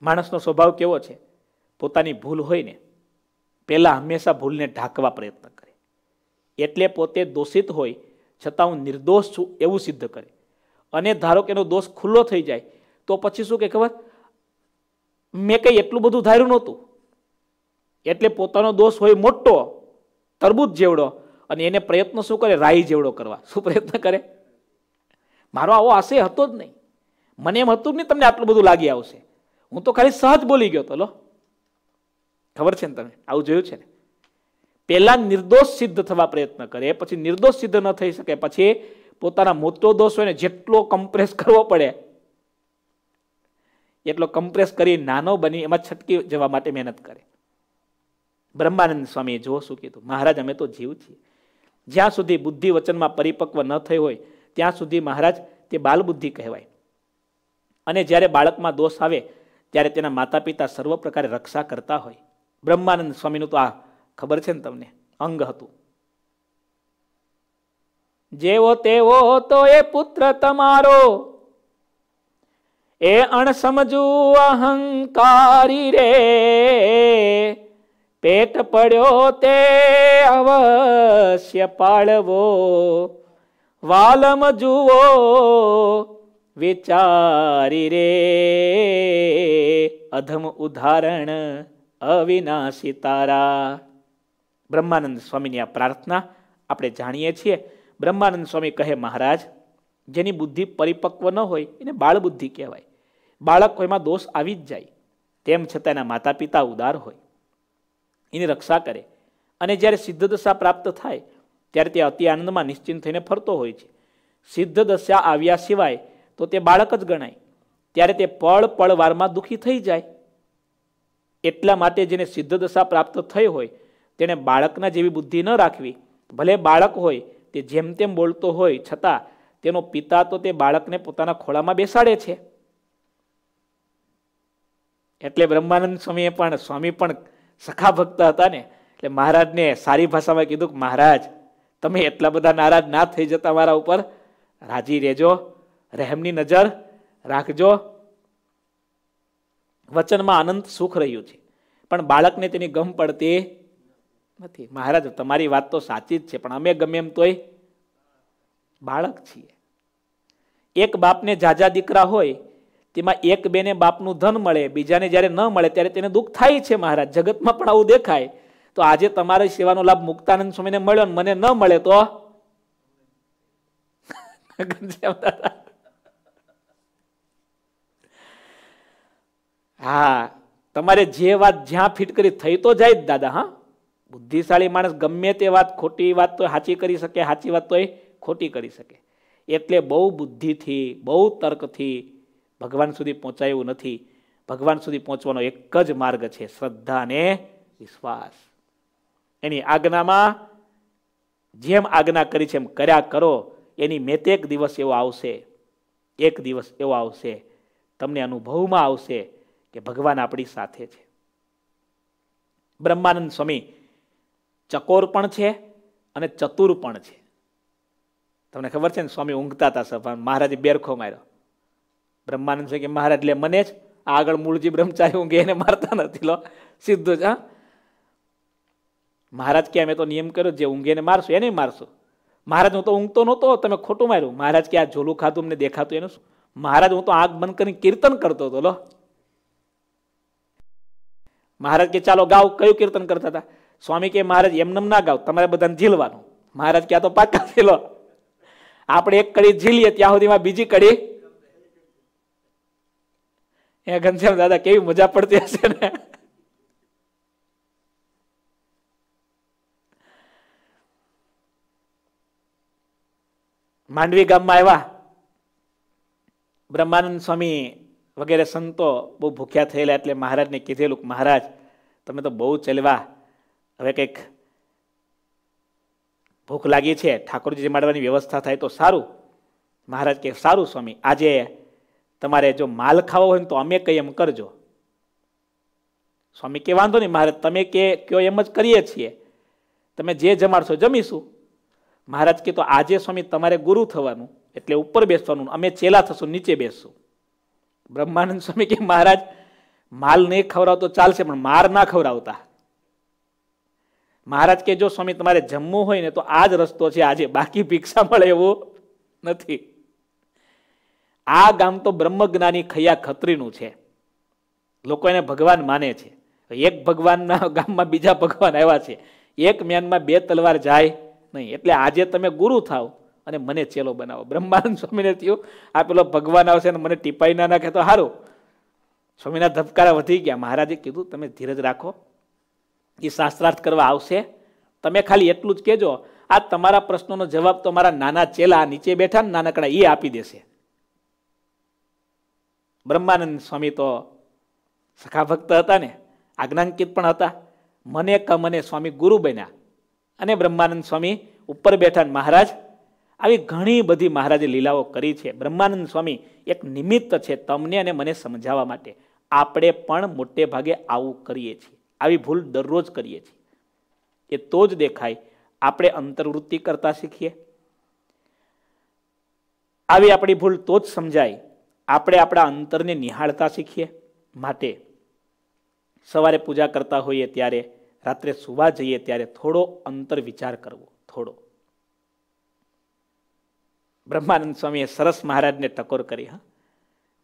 માણસનો સ્વભાવ કેવો છે? પોતાની ભૂલ હોય ને, પહેલાં હંમેશા ભૂલને ઢાંકવા પ્રયત્ન કરે. એટલે પોતે દોષિત હોય, છતાં હું નિર્દોષ છું એવું સિદ્ધ કરે. અને ધારો કે એનો દોષ ખુલ્લો થઈ જાય, તો પછી શું કે ખબર? મેં કંઈ એટલું બધું ધાર્યું નહોતું. એટલે પોતાનો દોષ હોય મોટો તરબૂજ જેવડો અને એને પ્રયત્ન શું કરે? રાઈ જેવડો કરવા. શું પ્રયત્ન કરે? મારો આવો આશય હતો જ નહીં. મને એમ હતું જ નહીં, તમને આટલું બધું લાગી આવશે. હું તો ખાલી સહજ બોલી ગયો તો લો. ખબર છે ને તમે આવું જોયું છે ને? પહેલાં નિર્દોષ સિદ્ધ થવા પ્રયત્ન કરે, પછી નિર્દોષ સિદ્ધ ન થઈ શકે, પછી પોતાના મોટો દોષ હોય ને, જેટલો કમ્પ્રેસ કરવો પડે, એટલો કમ્પ્રેસ કરી નાનો બની, એમાં છટકી જવા માટે મહેનત કરે. બ્રહ્માનંદ સ્વામીએ જો શું કીધું? મહારાજ, અમે તો જીવ છીએ. જ્યાં સુધી બુદ્ધિ વચનમાં પરિપક્વ ન થઈ હોય, ત્યાં સુધી મહારાજ તે બાલબુદ્ધિ કહેવાય. અને જ્યારે બાળકમાં દોષ આવે, ત્યારે તેના માતા પિતા સર્વ પ્રકારે રક્ષા કરતા હોય. બ્રહ્માનંદ સ્વામીનું તો આ ખબર છે ને તમને? અંગ હતું. જેવો તેવો હતો એ પુત્ર તમારો. એ અણસમજુ અહંકારી રે. પેટ પડ્યો તે અવશ્ય પાળવો વાલમ જુઓ વિચારી રે અધમ ઉદાહરણ અવિનાશી તારા બ્રહ્માનંદ સ્વામીની આ પ્રાર્થના આપણે જાણીએ છીએ. બ્રહ્માનંદ સ્વામી કહે, મહારાજ, જેની બુદ્ધિ પરિપક્વ ન હોય, એને બાળ બુદ્ધિ કહેવાય. બાળક કોઈમાં દોષ આવી જ જાય. તેમ છતાં એના માતા પિતા ઉદાર હોય. એની રક્ષા કરે. અને જ્યારે સિદ્ધ દશા પ્રાપ્ત થાય, ત્યારે તે અતિ આનંદમાં નિશ્ચિંત થઈને ફરતો હોય છે. સિદ્ધ દશા આવ્યા સિવાય તો તે બાળક જ ગણાય. ત્યારે તે પળ પળ વારમાં દુઃખી થઈ જાય. એટલા માટે જેને સિદ્ધ દશા પ્રાપ્ત થઈ હોય, તેણે બાળકના જેવી બુદ્ધિ ન રાખવી. ભલે બાળક હોય, તે જેમ તેમ બોલતો હોય, છતાં તેનો પિતા તો તે બાળકને પોતાના ખોળામાં બેસાડે છે. એટલે બ્રહ્માનંદ સ્વામીએ પણ, સ્વામી પણ સખા ભક્ત હતા ને એટલે મહારાજને સારી ભાષામાં કીધું કે, મહારાજ, તમે એટલા બધા નારાજ ના થઈ જતા મારા ઉપર. રાજી રહેજો, રહેમની નજર રાખજો. વચનમાં અનંત સુખ રહ્યું છે. પણ બાળકને તેની ગમ પડતી નથી. મહારાજ, તમારી વાત તો સાચી જ છે, પણ અમે ગમે એમ તોય બાળક છીએ. એક બાપને જાજા દીકરા હોય, તેમાં એક બેને બાપનું ધન મળે, બીજાને જ્યારે ન મળે, ત્યારે તેને દુઃખ થાય છે, મહારાજ. જગતમાં પણ આવું દેખાય. તો આજે તમારી સેવાનો લાભ મુક્તાનંદ સ્વામીને મળ્યો ને મને ન મળે તો? હા, તમારે જે વાત જ્યાં ફિટ કરી થઈ તો જાય જ દાદા, હા? બુદ્ધિશાળી માણસ ગમે તે વાત, ખોટી વાત તો સાચી કરી શકે, સાચી વાત તો એ ખોટી કરી શકે. એટલે બહુ બુદ્ધિથી, બહુ તર્કથી ભગવાન સુધી પહોંચાયું નથી. ભગવાન સુધી પહોંચવાનો એક જ માર્ગ છે, શ્રદ્ધા અને વિશ્વાસ. એની આજ્ઞામાં જેમ આજ્ઞા કરી છે એમ કર્યા કરો, એની મેતેક દિવસ એવો આવશે, એક દિવસ એવો આવશે, તમને અનુભવમાં આવશે કે ભગવાન આપણી સાથે છે. બ્રહ્માનંદ સ્વામી ચકોર પણ છે અને ચતુર પણ છે. તમને ખબર છે ને, સ્વામી ઊંઘતા હતા સભા મહારાજે બેરખો માર્યો. બ્રહ્માનંદ સ્વામી કે મહારાજ એટલે મને જ આગળ મૂળજી બ્રહ્મચારી ઊંઘે, એને મારતા નથી, લો. સીધું જ, હા. મહારાજ કે, અમે તો નિયમ કર્યો જે ઊંઘે એને એને મારશું. મહારાજ, હું તો ઊંઘતો નહોતો, તમે ખોટું માર્યું. મહારાજ કે, આ ઝોલું ખાતું અમને દેખાતું એનું શું? મહારાજ, હું તો આંખ બંધ કરીને કીર્તન કરતો હતો, લો. મહારાજ કે, ચાલો ગાવ કયું કીર્તન કરતા હતા? સ્વામી કે, મહારાજ, એમનેમ ના ગાવ તમારે બધાને ઝીલવાનું. મહારાજ કે, આ તો પાકા ઝીલો આપણે એક કડી ઝીલીએ, ત્યાં સુધીમાં બીજી કડી એ ઘનશ્યામ દાદા કેવી મજા પડતી હશે ને. માંડવી ગામમાં આવ્યા. બ્રહ્માનંદ સ્વામી વગેરે સંતો બહુ ભૂખ્યા થયેલા એટલે મહારાજને કીધેલું કે, મહારાજ, તમે તો બહુ ચલવા. હવે કંઈક ભૂખ લાગી છે ઠાકોરજી જમાડવાની વ્યવસ્થા થાય તો સારું. મહારાજ કે સારું સ્વામી, આજે તમારે જો માલ ખાવો હોય તો અમે કંઈ એમ કરજો. સ્વામી કે, વાંધો નહીં મહારાજ, તમે કે, કયો એમ જ કરીએ છીએ. તમે જે જમાડશો જમીશું. મહારાજ કે તો આજે સ્વામી તમારે ગુરુ થવાનું, એટલે ઉપર બેસવાનું, અમે ચેલા થશું, નીચે બેસશું. બ્રહ્માનંદ સ્વામી કે, મહારાજ, માલ નહીં ખવડાવતો ચાલશે, પણ માર ના ખવડાવતા. મહારાજ કે, જો સ્વામી તમારે જમવું હોય ને, તો આ જ રસ્તો છે, આજે બાકી ભિક્ષા મળે એવો નથી. આ ગામ તો બ્રહ્મજ્ઞાની ખૈયા ખત્રીનું છે. લોકો એને ભગવાન માને છે. એક ભગવાનના ગામમાં બીજા ભગવાન આવ્યા છે. એક મેનમાં બે તલવાર જાય નહીં. એટલે આજે તમે ગુરુ થાવ અને મને ચેલો બનાવો. બ્રહ્માનંદ સ્વામીને થયું, આ પેલો ભગવાન આવશે અને મને ટીપાઈ ના નાખે તો સારું સ્વામીના ધબકારા વધી ગયા. મહારાજે કીધું, તમે ધીરજ રાખો. એ શાસ્ત્રાર્થ કરવા આવશે. તમે ખાલી એટલું જ કહેજો. આ તમારા પ્રશ્નોનો જવાબ તો મારા નાના ચેલા નીચે બેઠા નાનકડા એ આપી દેશે. બ્રહ્માનંદ સ્વામી તો સખા ભક્ત હતા ને, આજ્ઞાંકિત પણ હતા. મને ક, મને સ્વામી ગુરુ બન્યા. અને બ્રહ્માનંદ સ્વામી ઉપર બેઠા મહારાજ, આવી ઘણી બધી મહારાજે લીલાઓ કરી છે. બ્રહ્માનંદ સ્વામી એક નિમિત્ત છે તમને અને મને સમજાવવા માટે. આપણે પણ મોટે ભાગે આવું કરીએ છીએ. આવી ભૂલ દરરોજ કરીએ છીએ. એ તો જ દેખાય. આપણે અંતર્વૃત્તિ કરતા શીખીએ. આવી આપણી ભૂલ તો જ સમજાય. આપણે આપણા અંતરને નિહાળતા શીખીએ માટે. સવારે પૂજા કરતા હોઈએ ત્યારે રાત્રે સુવા જઈએ ત્યારે થોડો અંતર વિચાર કરવો, થોડો. બ્રહ્માનંદ સ્વામીએ સરસ મહારાજને ટકોર કરી, હા.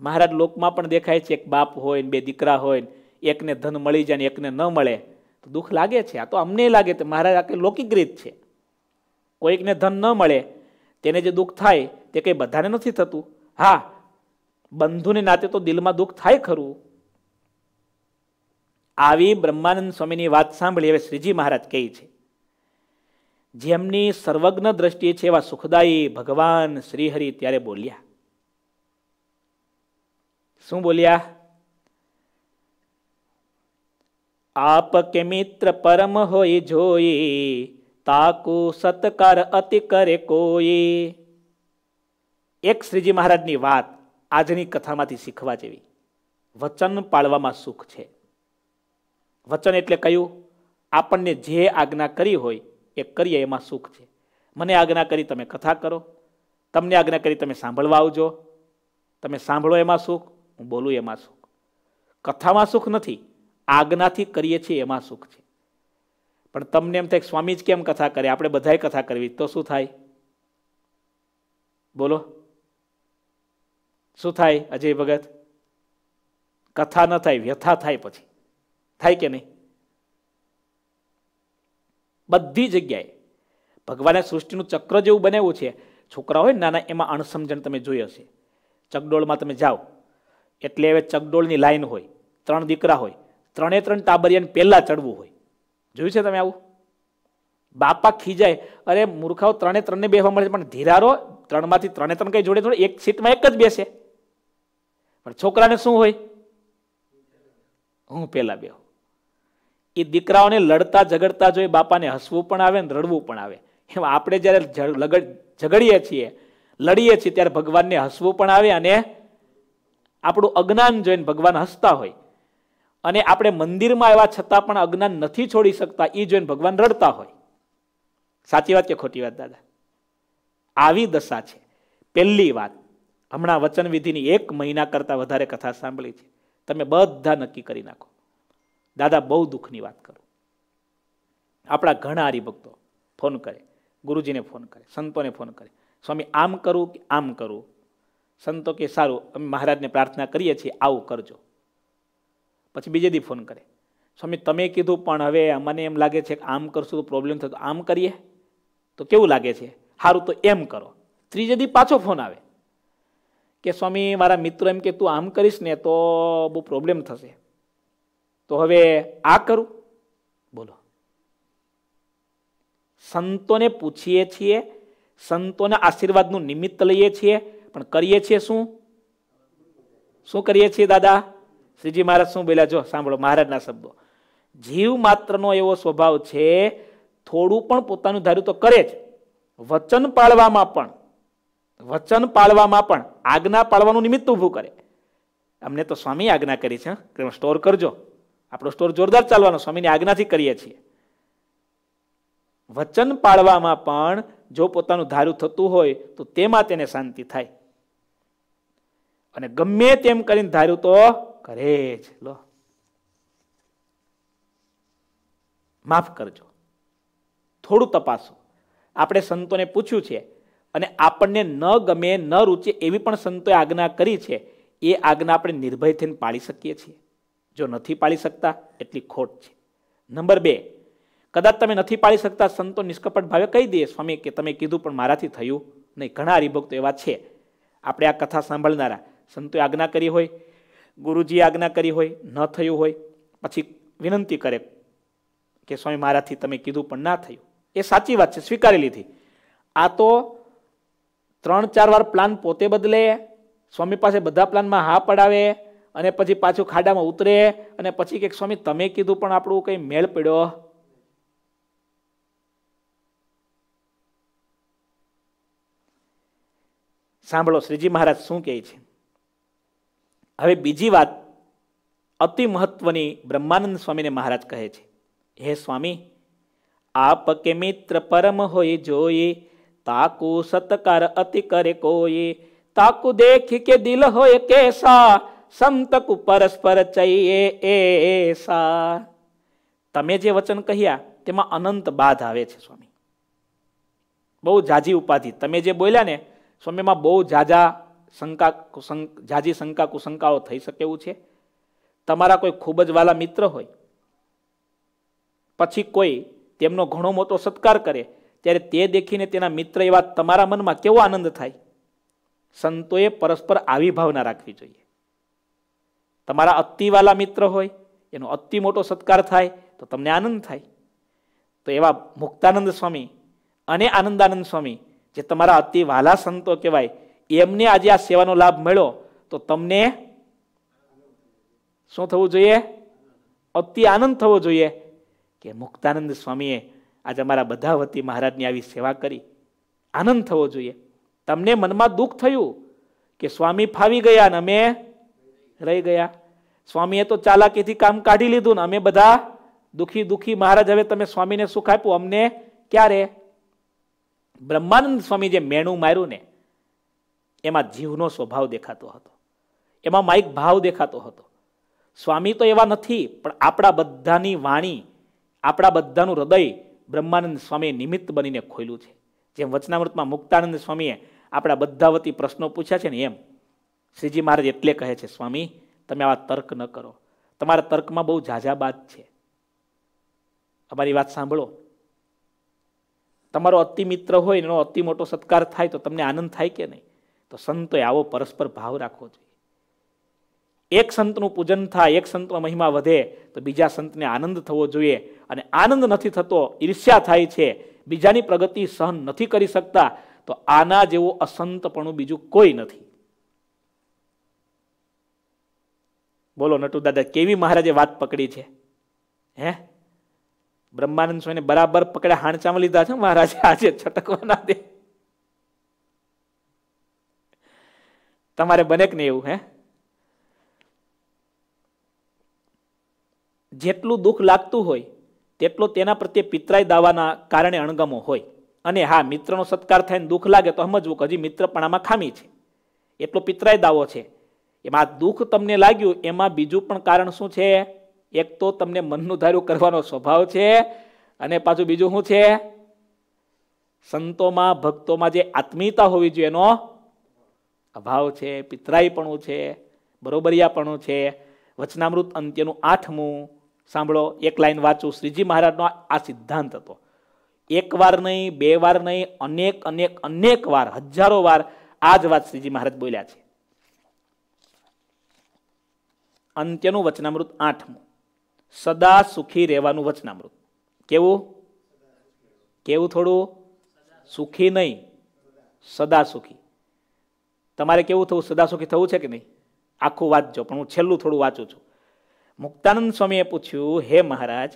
મહારાજ લોકમાં પણ દેખાય છે, એક બાપ હોય બે દીકરા હોય એકને ધન મળી જાય ને એકને ન મળે. તો દુઃખ લાગે છે, આ તો અમને લાગે તો મહારાજ આ લૌકિક રીત છે. કોઈકને ધન ન મળે, તેને જે દુઃખ થાય, તે કંઈ બધાને નથી થતું. હા, બંધુને નાતે તો દિલમાં દુઃખ થાય ખરું. આવી બ્રહ્માનંદ સ્વામીની વાત સાંભળી હવે શ્રીજી મહારાજ કહે છે, જેમની સર્વજ્ઞ દ્રષ્ટિએ છે એવા સુખદાયી ભગવાન શ્રીહરિ ત્યારે બોલ્યા. શું બોલ્યા? આપ કે મિત્ર પરમ હોય જોઈ તાકુ સત્કાર અતિ કરે કોઈ એક શ્રીજી મહારાજની વાત આજની કથામાંથી શીખવા જેવી. વચન પાળવામાં સુખ છે. વચન એટલે કયું? આપણને જે આજ્ઞા કરી હોય એ કરીએ, એમાં સુખ છે. મને આજ્ઞા કરી તમે કથા કરો. તમને આજ્ઞા કરી તમે સાંભળવા આવજો. તમે સાંભળો એમાં સુખ, હું બોલું એમાં સુખ. કથામાં સુખ નથી, આજ્ઞાથી કરીએ છીએ એમાં સુખ છે. પણ તમને એમ થાય સ્વામી જ કેમ કથા કરે? આપણે બધાએ કથા કરવી, તો શું થાય? બોલો. શું થાય, અજય ભગત? કથા ન થાય, વ્યથા થાય પછી. થાય કે નહીં? બધી જગ્યાએ ભગવાને સૃષ્ટિનું ચક્ર જેવું બનાવ્યું છે. છોકરા હોય નાના, એમાં અણસમજણ તમે જોઈ હશે. ચકડોળમાં તમે જાઓ. એટલે હવે ચકડોળની લાઈન હોય, ત્રણ દીકરા હોય, ત્રણે ત્રણ ટાબરિયાને પહેલાં ચડવું હોય. જોયું છે તમે આવું? બાપા ખીજાય, અરે મૂર્ખાઓ ત્રણે ત્રણને બેસવા મળે પણ ધીરારો ત્રણમાંથી ત્રણે ત્રણ કંઈ જોડે જોડે એક સીટમાં એક જ બેસે. પણ છોકરાને શું હોય? હું પહેલાં બેહું. એ દીકરાઓને લડતા ઝઘડતા જોઈ બાપાને હસવું પણ આવે ને રડવું પણ આવે. એમ આપણે જ્યારે ઝઘડીએ છીએ, લડીએ છીએ ત્યારે ભગવાનને હસવું પણ આવે અને આપણું અજ્ઞાન જોઈને ભગવાન હસતા હોય. અને આપણે મંદિરમાં એવા છતાં પણ અજ્ઞાન નથી છોડી શકતા એ જોઈને ભગવાન રડતા હોય. સાચી વાત કે ખોટી વાત, દાદા? આવી દશા છે. પહેલી વાત, હમણાં વચનવિધિની એક મહિના કરતાં વધારે કથા સાંભળી છે. તમે બધા નક્કી કરી નાખો. દાદા, બહુ દુઃખની વાત કરું. આપણા ઘણા હરિભક્તો ફોન કરે, ગુરુજીને ફોન કરે, સંતોને ફોન કરે, સ્વામી, આમ કરું કે આમ કરું? સંતો કે, સારું, અમે મહારાજને પ્રાર્થના કરીએ છીએ, આવું કરજો. પછી બીજે દી ફોન કરે, સ્વામી, તમે કીધું, પણ હવે મને એમ લાગે છે કે આમ કરશું તો પ્રોબ્લેમ થતો આમ કરીએ? તો કેવું લાગે છે? સારું તો એમ કરો. ત્રીજે દી પાછો ફોન આવે કે, સ્વામી, મારા મિત્રો એમ કે તું આમ કરીશ ને તો બહુ પ્રોબ્લેમ થશે. તો હવે આ કરું. બોલો. સંતોને પૂછીએ છીએ, સંતોના આશીર્વાદનું નિમિત્ત લઈએ છીએ, પણ કરીએ છીએ શું? શું કરીએ છીએ દાદા? શ્રીજી મહારાજ શું બોલ્યા? જો, સાંભળો, મહારાજના શબ્દો. જીવ માત્રનો એવો સ્વભાવ છે, થોડું પણ પોતાનું ધાર્યું તો કરે જ. વચન પાળવામાં પણ, વચન પાળવામાં પણ, આજ્ઞા પાળવાનું નિમિત્ત ઊભું કરે. અમને તો સ્વામી આજ્ઞા કરી છે સ્ટોર કરજો. આપણો સ્ટોર જોરદાર ચાલવાનો, સ્વામીની આજ્ઞાથી કરીએ છીએ. વચન પાળવામાં પણ જો પોતાનું ધારું થતું હોય, તો તેમાં તેને શાંતિ થાય. અને ગમે તેમ કરીને ધાર્યું તો કરે જ. લો. માફ કરજો. થોડું તપાસો. આપણે સંતોને પૂછ્યું છે, અને આપણને ન ગમે, ન રૂચે એવી પણ સંતોએ આજ્ઞા કરી છે, એ આજ્ઞા આપણે નિર્ભય થઈને પાળી શકીએ છીએ. જો નથી પાળી શકતા, એટલી ખોટ છે. નંબર બે, કદાચ તમે નથી પાળી શકતા, સંતો નિષ્કપટ ભાવે કહી દે સ્વામી, કે તમે કીધું પણ મારાથી થયું નહીં. ઘણા હરિભક્તો એવા છે. આપણે આ કથા સાંભળનારા. સંતોએ આજ્ઞા કરી હોય, ગુરુજીએ આજ્ઞા કરી હોય, ન થયું હોય, પછી વિનંતી કરે કે, સ્વામી, મારાથી તમે કીધું પણ ના થયું. એ સાચી વાત છે, સ્વીકારી લીધી. આ તો ત્રણ ચાર વાર પ્લાન પોતે બદલે, સ્વામી પાસે બધા પ્લાનમાં હા પડાવે અને પછી પાછું ખાડામાં ઉતરે અને પછી કે, સ્વામી, તમે કીધું પણ આપણું કંઈ મેળ પડ્યો? સાંભળો, શ્રીજી મહારાજ શું કહે છે? હવે બીજી વાત અતિ મહત્વની બ્રહ્માનંદ સ્વામીને મહારાજ કહે છે. હે સ્વામી આપ કે મિત્ર પરમ હોય જોઈ તાકુ સત્કાર અતિ કરે કોઈ તાકુ દેખી કે દિલ હોય કેસા સંતકુ પરસ્પર ચઈએ એસા તમે જે વચન કહ્યા, તેમાં અનંત બાધ આવે છે, સ્વામી. બહુ જાજી ઉપાધિ. તમે જે બોલ્યા ને, સ્વામીમાં બહુ જાજા શંકા, જાજી શંકા, કુશંકાઓ થઈ શકે એવું છે. તમારા કોઈ ખૂબ જ વાલા મિત્ર હોય, પછી કોઈ તેમનો ઘણો મોટો સત્કાર કરે, ત્યારે તે દેખીને તેના મિત્ર એવા તમારા મનમાં કેવો આનંદ થાય? સંતોએ પરસ્પર આવી ભાવના રાખવી જોઈએ. તમારા અતિવાલા મિત્ર હોય, એનો અતિ મોટો સત્કાર થાય, તો તમને આનંદ થાય. તો એવા મુક્તાનંદ સ્વામી અને આનંદાનંદ સ્વામી, જે તમારા અતિ વાલા સંતો કહેવાય, એમને આજે આ સેવાનો લાભ મળ્યો, તો તમને શું થવું જોઈએ? અતિ આનંદ થવો જોઈએ કે મુક્તાનંદ સ્વામીએ આજે અમારા બધા વતી મહારાજની આવી સેવા કરી. આનંદ થવો જોઈએ. તમને મનમાં દુઃખ થયું કે સ્વામી ફાવી ગયા અને અમે રહી ગયા? સ્વામીએ તો ચાલાકીથી કામ કાઢી લીધું ને અમે બધા દુખી દુખી મહારાજ, હવે તમે સ્વામીને સુખ આપ્યું? અમને ક્યારે? બ્રહ્માનંદ સ્વામી જે મેણું માર્યું ને, એમાં જીવનો સ્વભાવ દેખાતો હતો. એમાં માઇક ભાવ દેખાતો હતો. સ્વામી તો એવા નથી, પણ આપણા બધાની વાણી, આપણા બધાનું હૃદય બ્રહ્માનંદ સ્વામીએ નિમિત્ત બનીને ખોલ્યું છે. જેમ વચનામૃતમાં મુક્તાનંદ સ્વામીએ આપણા બધા વતી પ્રશ્નો પૂછ્યા છે ને એમ. શ્રીજી મહારાજ એટલે કહે છે, સ્વામી તમે આવા તર્ક ન કરો. તમારા તર્કમાં બહુ ઝાઝાબાદ છે. અમારી વાત સાંભળો. તમારો અતિ મિત્ર હોય એનો અતિ મોટો સત્કાર થાય તો તમને આનંદ થાય કે નહીં? તો સંતોએ આવો પરસ્પર ભાવ રાખવો જોઈએ. એક સંતનું પૂજન થાય, એક સંતનો મહિમા વધે તો બીજા સંતને આનંદ થવો જોઈએ અને આનંદ નથી થતો, ઈર્ષ્યા થાય છે, બીજાની પ્રગતિ સહન નથી કરી શકતા, તો આના જેવું અસંતપણું બીજું કોઈ નથી. બોલો નટુ દાદા કેવી મહારાજે વાત પકડી છે? હે? બ્રહ્માનંદ સ્વામીને બરાબર પકડ્યા, હાણચામાં લીધા છે મહારાજે? આજે છટકવાના દે. તમારે બને કે નહીં એવું, હે? જેટલું દુઃખ લાગતું હોય, તેટલો તેના પ્રત્યે પિતરાઈ દાવાના કારણે અણગમો હોય. અને હા, મિત્રનો સત્કાર થાય દુઃખ લાગે તો સમજવું કે હજી મિત્રપણામાં ખામી છે. એટલો પિતરાઈ દાવો છે. એમાં દુઃખ તમને લાગ્યું, એમાં બીજું પણ કારણ શું છે? એક તો તમને મનનું ધાર્યું કરવાનો સ્વભાવ છે, અને પાછું બીજું શું છે? સંતોમાં, ભક્તોમાં જે આત્મીયતા હોવી જોઈએ, એનો અભાવ છે, પિતરાઈપણું છે, બરોબરિયાપણું છે. વચનામૃત અંત્યનું આઠમું, સાંભળો, એક લાઈન વાંચું. શ્રીજી મહારાજનો આ સિદ્ધાંત હતો. એક વાર નહીં, બે વાર નહીં, અનેક અનેક અનેક વાર, હજારો વાર આ જ વાત શ્રીજી મહારાજ બોલ્યા છે. અંત્યનું વચનામૃત આઠમું. સદા સુખી રહેવાનું વચનામૃત. કેવું? કેવું થોડું? સુખી નહીં. સદા સુખી. તમારે કેવું થવું? સદા સુખી થવું છે કે નહીં? આખું વાંચજો પણ હું છેલ્લું થોડું વાંચું છું. મુક્તાનંદ સ્વામીએ પૂછ્યું, હે મહારાજ,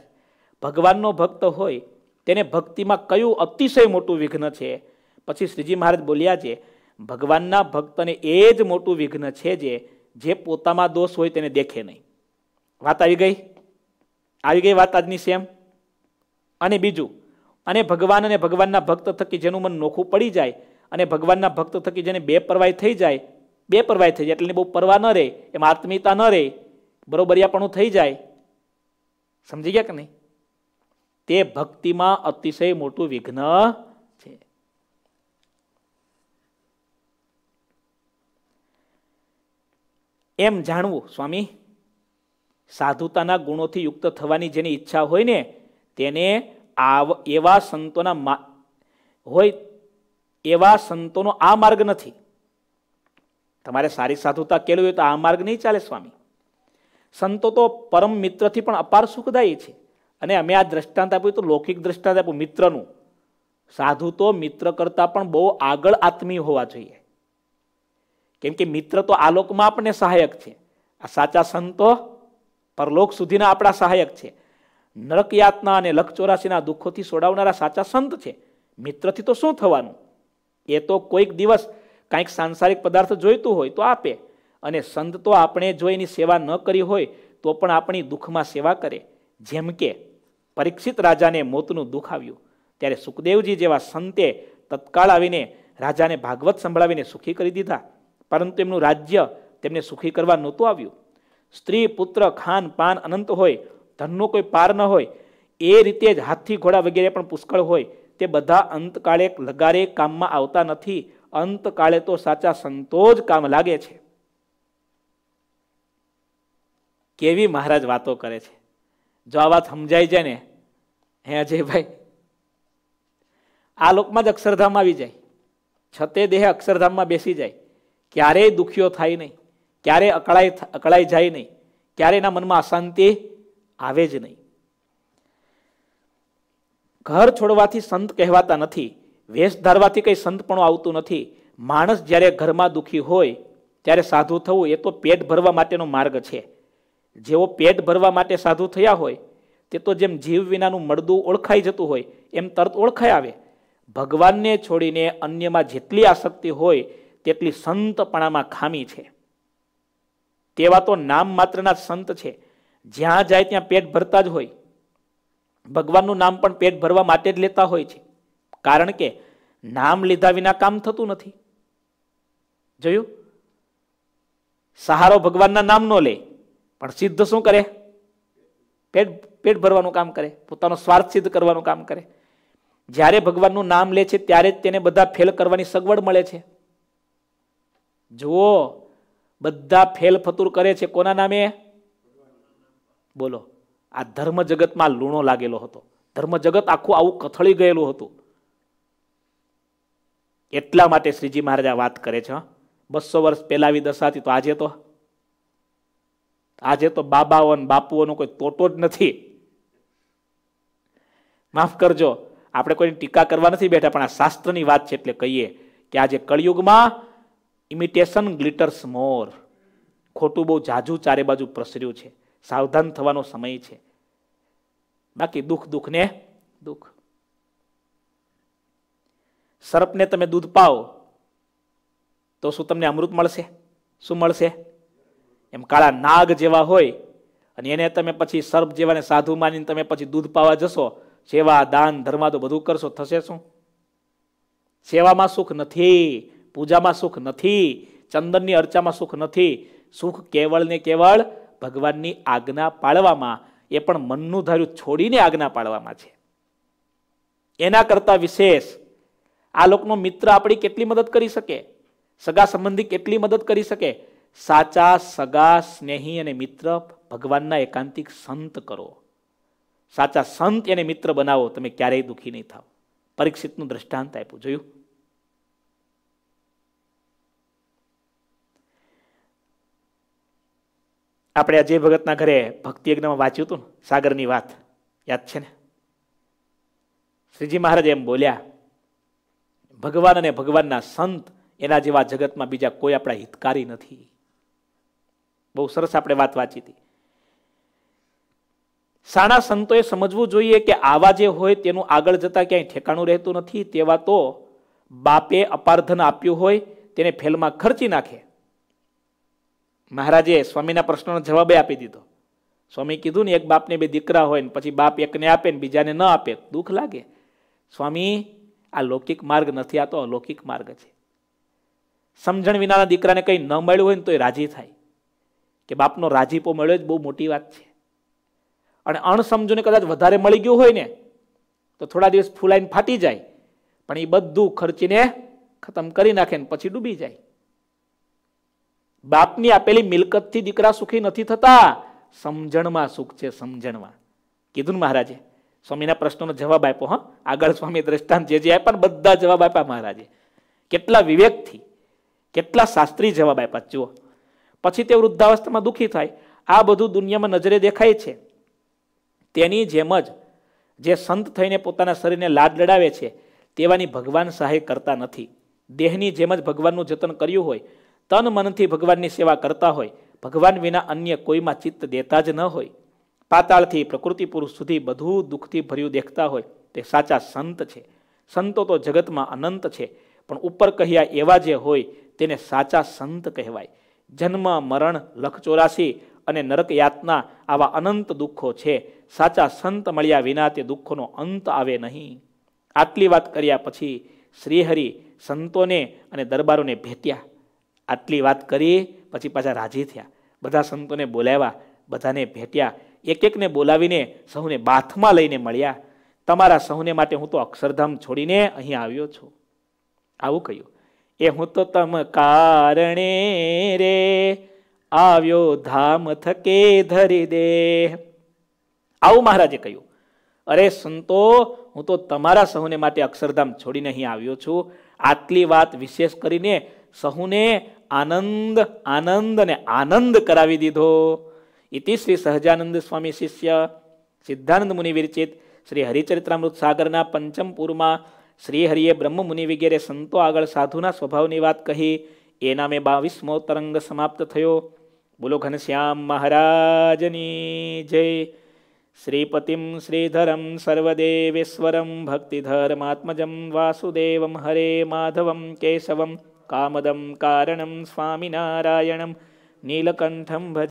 ભગવાનનો ભક્ત હોય, તેને ભક્તિમાં કયું અતિશય મોટું વિઘ્ન છે? પછી શ્રીજી મહારાજ બોલ્યા છે, ભગવાનના ભક્તને એ જ મોટું વિઘ્ન છે જે જે પોતામાં દોષ હોય તેને દેખે નહીં. વાત આવી ગઈ? આવી ગઈ વાત આજની સેમ? અને બીજું, અને ભગવાન અને ભગવાનના ભક્ત થકી જેનું મન નોખું પડી જાય અને ભગવાનના ભક્ત થકી જેને બે પરવાય થઈ જાય, બે પરવાય થઈ જાય એટલે બહુ પરવા ન રહે, એમાં આત્મીયતા ન રહે, બરોબરિયાપણું થઈ જાય. સમજી ગયા કે નહીં? તે ભક્તિમાં અતિશય મોટું વિઘ્ન છે એમ જાણવું, સ્વામી. સાધુતાના ગુણોથી યુક્ત થવાની જેની ઈચ્છા હોય ને, તેને આવ, એવા સંતોના હોય, એવા સંતોનો આ માર્ગ નથી. તમારે સારી સાધુતા કેળવી હોય તો આ માર્ગ નહીં ચાલે, સ્વામી. સંતો તો પરમ મિત્રથી પણ અપાર સુખદાયી છે. અને અમે આ દ્રષ્ટાંત આપ્યું તો લૌકિક દ્રષ્ટાંત આપ્યું, મિત્રનું. સાધુ તો મિત્ર કરતાં પણ બહુ આગળ આત્મીય હોવા જોઈએ. કેમ કે મિત્ર તો આલોકમાં આપણને સહાયક છે. આ સાચા સંતો પરલોક સુધીના આપણા સહાયક છે. નરક યાતના અને લખચોરાશીના દુઃખોથી સોડાવનારા સાચા સંત છે. મિત્રથી તો શું થવાનું? એ તો કોઈક દિવસ કાંઈક સાંસારિક પદાર્થ જોઈતું હોય તો આપે. અને સંત તો આપણે જો એની સેવા ન કરી હોય તો પણ આપણી દુઃખમાં સેવા કરે. જેમ કે પરીક્ષિત રાજાને મોતનું દુઃખ આવ્યું. ત્યારે સુખદેવજી જેવા સંતે તત્કાળ આવીને રાજાને ભાગવત સંભળાવીને સુખી કરી દીધા. પરંતુ એમનું રાજ્ય તેમને સુખી કરવા નહોતું આવ્યું. સ્ત્રી, પુત્ર, ખાન, પાન અનંત હોય, ધનનો કોઈ પાર ન હોય, એ રીતે જ હાથી ઘોડા વગેરે પણ પુષ્કળ હોય, તે બધા અંતકાળે લગારે કામમાં આવતા નથી. અંતકાળે તો સાચા સંતો જ કામ લાગે છે. કેવી મહારાજ વાતો કરે છે. જો આ વાત સમજાઈ જાય ને, હે અજયભાઈ, આ લોકમાં જ અક્ષરધામ આવી જાય. છતે દેહ અક્ષરધામમાં બેસી જાય. ક્યારેય દુખ્યો થાય નહીં ક્યારેય અકળાઈ અકળાઈ જાય નહીં, ક્યારે એના મનમાં અશાંતિ આવે જ નહીં. ઘર છોડવાથી સંત કહેવાતા નથી, વેશ ધારવાથી કંઈ સંતપણું આવતું નથી. માણસ જ્યારે ઘરમાં દુઃખી હોય, ત્યારે સાધુ થવું એ તો પેટ ભરવા માટેનો માર્ગ છે. જેઓ પેટ ભરવા માટે સાધુ થયા હોય, તે તો જેમ જીવ વિનાનું મળદું ઓળખાઈ જતું હોય, એમ તરત ઓળખાઈ આવે. ભગવાનને છોડીને અન્યમાં જેટલી આસક્તિ હોય તેટલી સંતપણામાં ખામી છે. તેવા તો નામ માત્રના સંત છે. જ્યાં જાય ત્યાં પેટ ભરતા જ હોય. ભગવાનનું નામ પણ પેટ ભરવા માટે જ લેતા હોય છે. કારણ કે નામ લીધા વિના કામ થતું નથી. જોયું? સહારો ભગવાનના નામ નો લે, પણ સિદ્ધ શું કરે? પેટ પેટ ભરવાનું કામ કરે. પોતાનો સ્વાર્થ સિદ્ધ કરવાનું કામ કરે. જ્યારે ભગવાનનું નામ લે છે, ત્યારે જ તેને બધા ફેલ કરવાની સગવડ મળે છે. જુઓ, બધા ફેલ ફતુર કરે છે. કોના નામે? બોલો. આ ધર્મ જગતમાં લૂણો લાગેલો હતો. ધર્મ જગત આખું આવું કથળી ગયેલું હતું. એટલા માટે શ્રીજી મહારાજ વાત કરે છે બસો વર્ષ પહેલા આવી દશાતી તો આજે તો? આજે તો બાબાઓ બાપુઓનો કોઈ તોટો જ નથી. માફ કરજો. આપણે કોઈની ટીકા કરવા નથી બેઠા, પણ આ શાસ્ત્રની વાત છે એટલે કહીએ કે આજે કળિયુગમાં ઇમિટેશન ગ્લિટર્સ મોર ખોટું બહુ જાજુ ચારે બાજુ પ્રસર્યું છે. સાવધાન થવાનો સમય છે. બાકી દુઃખ દુઃખ ને? દુઃખ. સર્પને તમે દૂધ પાઓ, તો શું તમને અમૃત મળશે? શું મળશે? એમ કાળા નાગ જેવા હોય, અને એને તમે પછી સર્પ જેવાને સાધુ માનીને તમે પછી દૂધ પાવા જશો, સેવા, દાન, ધર્મા તો બધું કરશો, થશે શું? સેવામાં સુખ નથી. પૂજામાં સુખ નથી, ચંદનની અર્ચામાં સુખ નથી. સુખ કેવળ ને કેવળ ભગવાનની આજ્ઞા પાળવામાં, એ પણ મનનું ધાર્યું છોડીને આજ્ઞા પાળવામાં છે. એના કરતાં વિશેષ, આ લોકનો મિત્ર આપણી કેટલી મદદ કરી શકે? સગા સંબંધી કેટલી મદદ કરી શકે? સાચા સગા સ્નેહી અને મિત્ર ભગવાનના એકાંતિક સંત કરો. સાચા સંત એને મિત્ર બનાવો, તમે ક્યારેય દુઃખી નહીં થાવ. પરીક્ષિતનું દ્રષ્ટાંત આપ્યું, જોયું? આપણે અજય ભગતના ઘરે ભક્તિ યજ્ઞમાં વાંચ્યું હતું સાગરની વાત, યાદ છે ને? શ્રીજી મહારાજ એમ બોલ્યા, ભગવાન અને ભગવાનના સંત એના જેવા જગતમાં બીજા કોઈ આપણા હિતકારી નથી. બહુ સરસ આપણે વાત વાંચી હતી. સાણા સંતોએ સમજવું જોઈએ કે આવા જે હોય તેનું આગળ જતા ક્યાંય ઠેકાણું રહેતું નથી, તેવા તો બાપે અપાર્ધન આપ્યું હોય, તેને ફેલમાં ખર્ચી નાખે. મહારાજે સ્વામીના પ્રશ્નનો જવાબ આપી દીધો. સ્વામી કીધું ને, એક બાપને બે દીકરા હોય ને, પછી બાપ એકને આપે ને, બીજાને ન આપે, દુઃખ લાગે. સ્વામી, આ લૌકિક માર્ગ નથી, આ તો અલૌકિક માર્ગ છે. સમજણ વિનાના દીકરાને કંઈ ન મળ્યું હોય ને તો એ રાજી થાય. કે બાપનો રાજીપો મળ્યો જ બહુ મોટી વાત છે. અને અણસમજોને કદાચ વધારે મળી ગયું હોય ને, તો થોડા દિવસ ફૂલાઈને ફાટી જાય. પણ એ બધું ખર્ચીને ખતમ કરી નાખે ને, પછી ડૂબી જાય. બાપની આપેલી મિલકતથી દીકરા સુખી નથી થતા. સમજણમાં સુખ છે, સમજણમાં. કીધું મહારાજે? સ્વામીના પ્રશ્નોનો જવાબ આપ્યો, હા? આગળ સ્વામી દ્રષ્ટાંત જે જે આપ્યા બધા જવાબ આપ્યા મહારાજે. કેટલા વિવેકથી, કેટલા શાસ્ત્રી જવાબ આપ્યા, જુઓ. પછી તે વૃદ્ધાવસ્થામાં દુઃખી થાય. આ બધું દુનિયામાં નજરે દેખાય છે. તેની જેમ જ જે સંત થઈને પોતાના શરીરને લાડ લડાવે છે, તેવાની ભગવાન સહાય કરતા નથી. દેહની જેમ જ ભગવાનનું જતન કર્યું હોય તન મનથી ભગવાનની સેવા કરતા હોય, ભગવાન વિના અન્ય કોઈમાં ચિત્ત દેતા જ ન હોય. પાતાળથી પ્રકૃતિ પુરુષ સુધી બધું દુઃખથી ભર્યું દેખતા હોય, તે સાચા સંત છે. સંતો તો જગતમાં અનંત છે, પણ ઉપર કહ્યા એવા જે હોય, તેને સાચા સંત કહેવાય. જન્મ, મરણ, લખ ચોરાસી અને નરક યાતના આવા અનંત દુઃખો છે. સાચા સંત મળ્યા વિના તે દુઃખોનો અંત આવે નહીં. આટલી વાત કર્યા પછી શ્રીહરિ સંતોને અને દરબારોને ભેટ્યા. આટલી વાત કરી, પછી પાછા રાજી થયા. બધા સંતોને બોલાવ્યા, બધાને ભેટ્યા. એક એકને બોલાવીને સૌને બાથમાં લઈને મળ્યા. તમારા સૌને માટે હું તો અક્ષરધામ છોડીને અહીં આવ્યો છું. આવું કહ્યું. એ હું તો તમ કારણે રે આવ્યો ધામ થકે ધરી દે. આવું મહારાજે કહ્યું. અરે સંતો, હું તો તમારા સહુને માટે અક્ષરધામ છોડીને અહીં આવ્યો છું. આટલી વાત વિશેષ કરીને સહુને આનંદ આનંદ અને આનંદ કરાવી દીધો. ઇતિ શ્રી સહજાનંદ સ્વામી શિષ્ય સિદ્ધાનંદ મુનિ વિરચિત શ્રી હરિચરિત્રામૃત સાગરના પંચમ પૂરમાં શ્રી બ્રહ્મ મુનિ વગેરે સંતો આગળ સાધુના સ્વભાવની વાત કહી. એ નામે બાવીસમો તરંગ સમાપ્ત થયો. બોલો ઘનશ્યામ મહારાજની જય. શ્રીપતિમ શ્રીધરમ સર્વદેવેશ્વરમ ભક્તિધર્માત્મજમ વાસુદેવમ હરે માધવમ કેશવમ कामदं कारणं स्वामिनारायणं नीलकण्ठं भज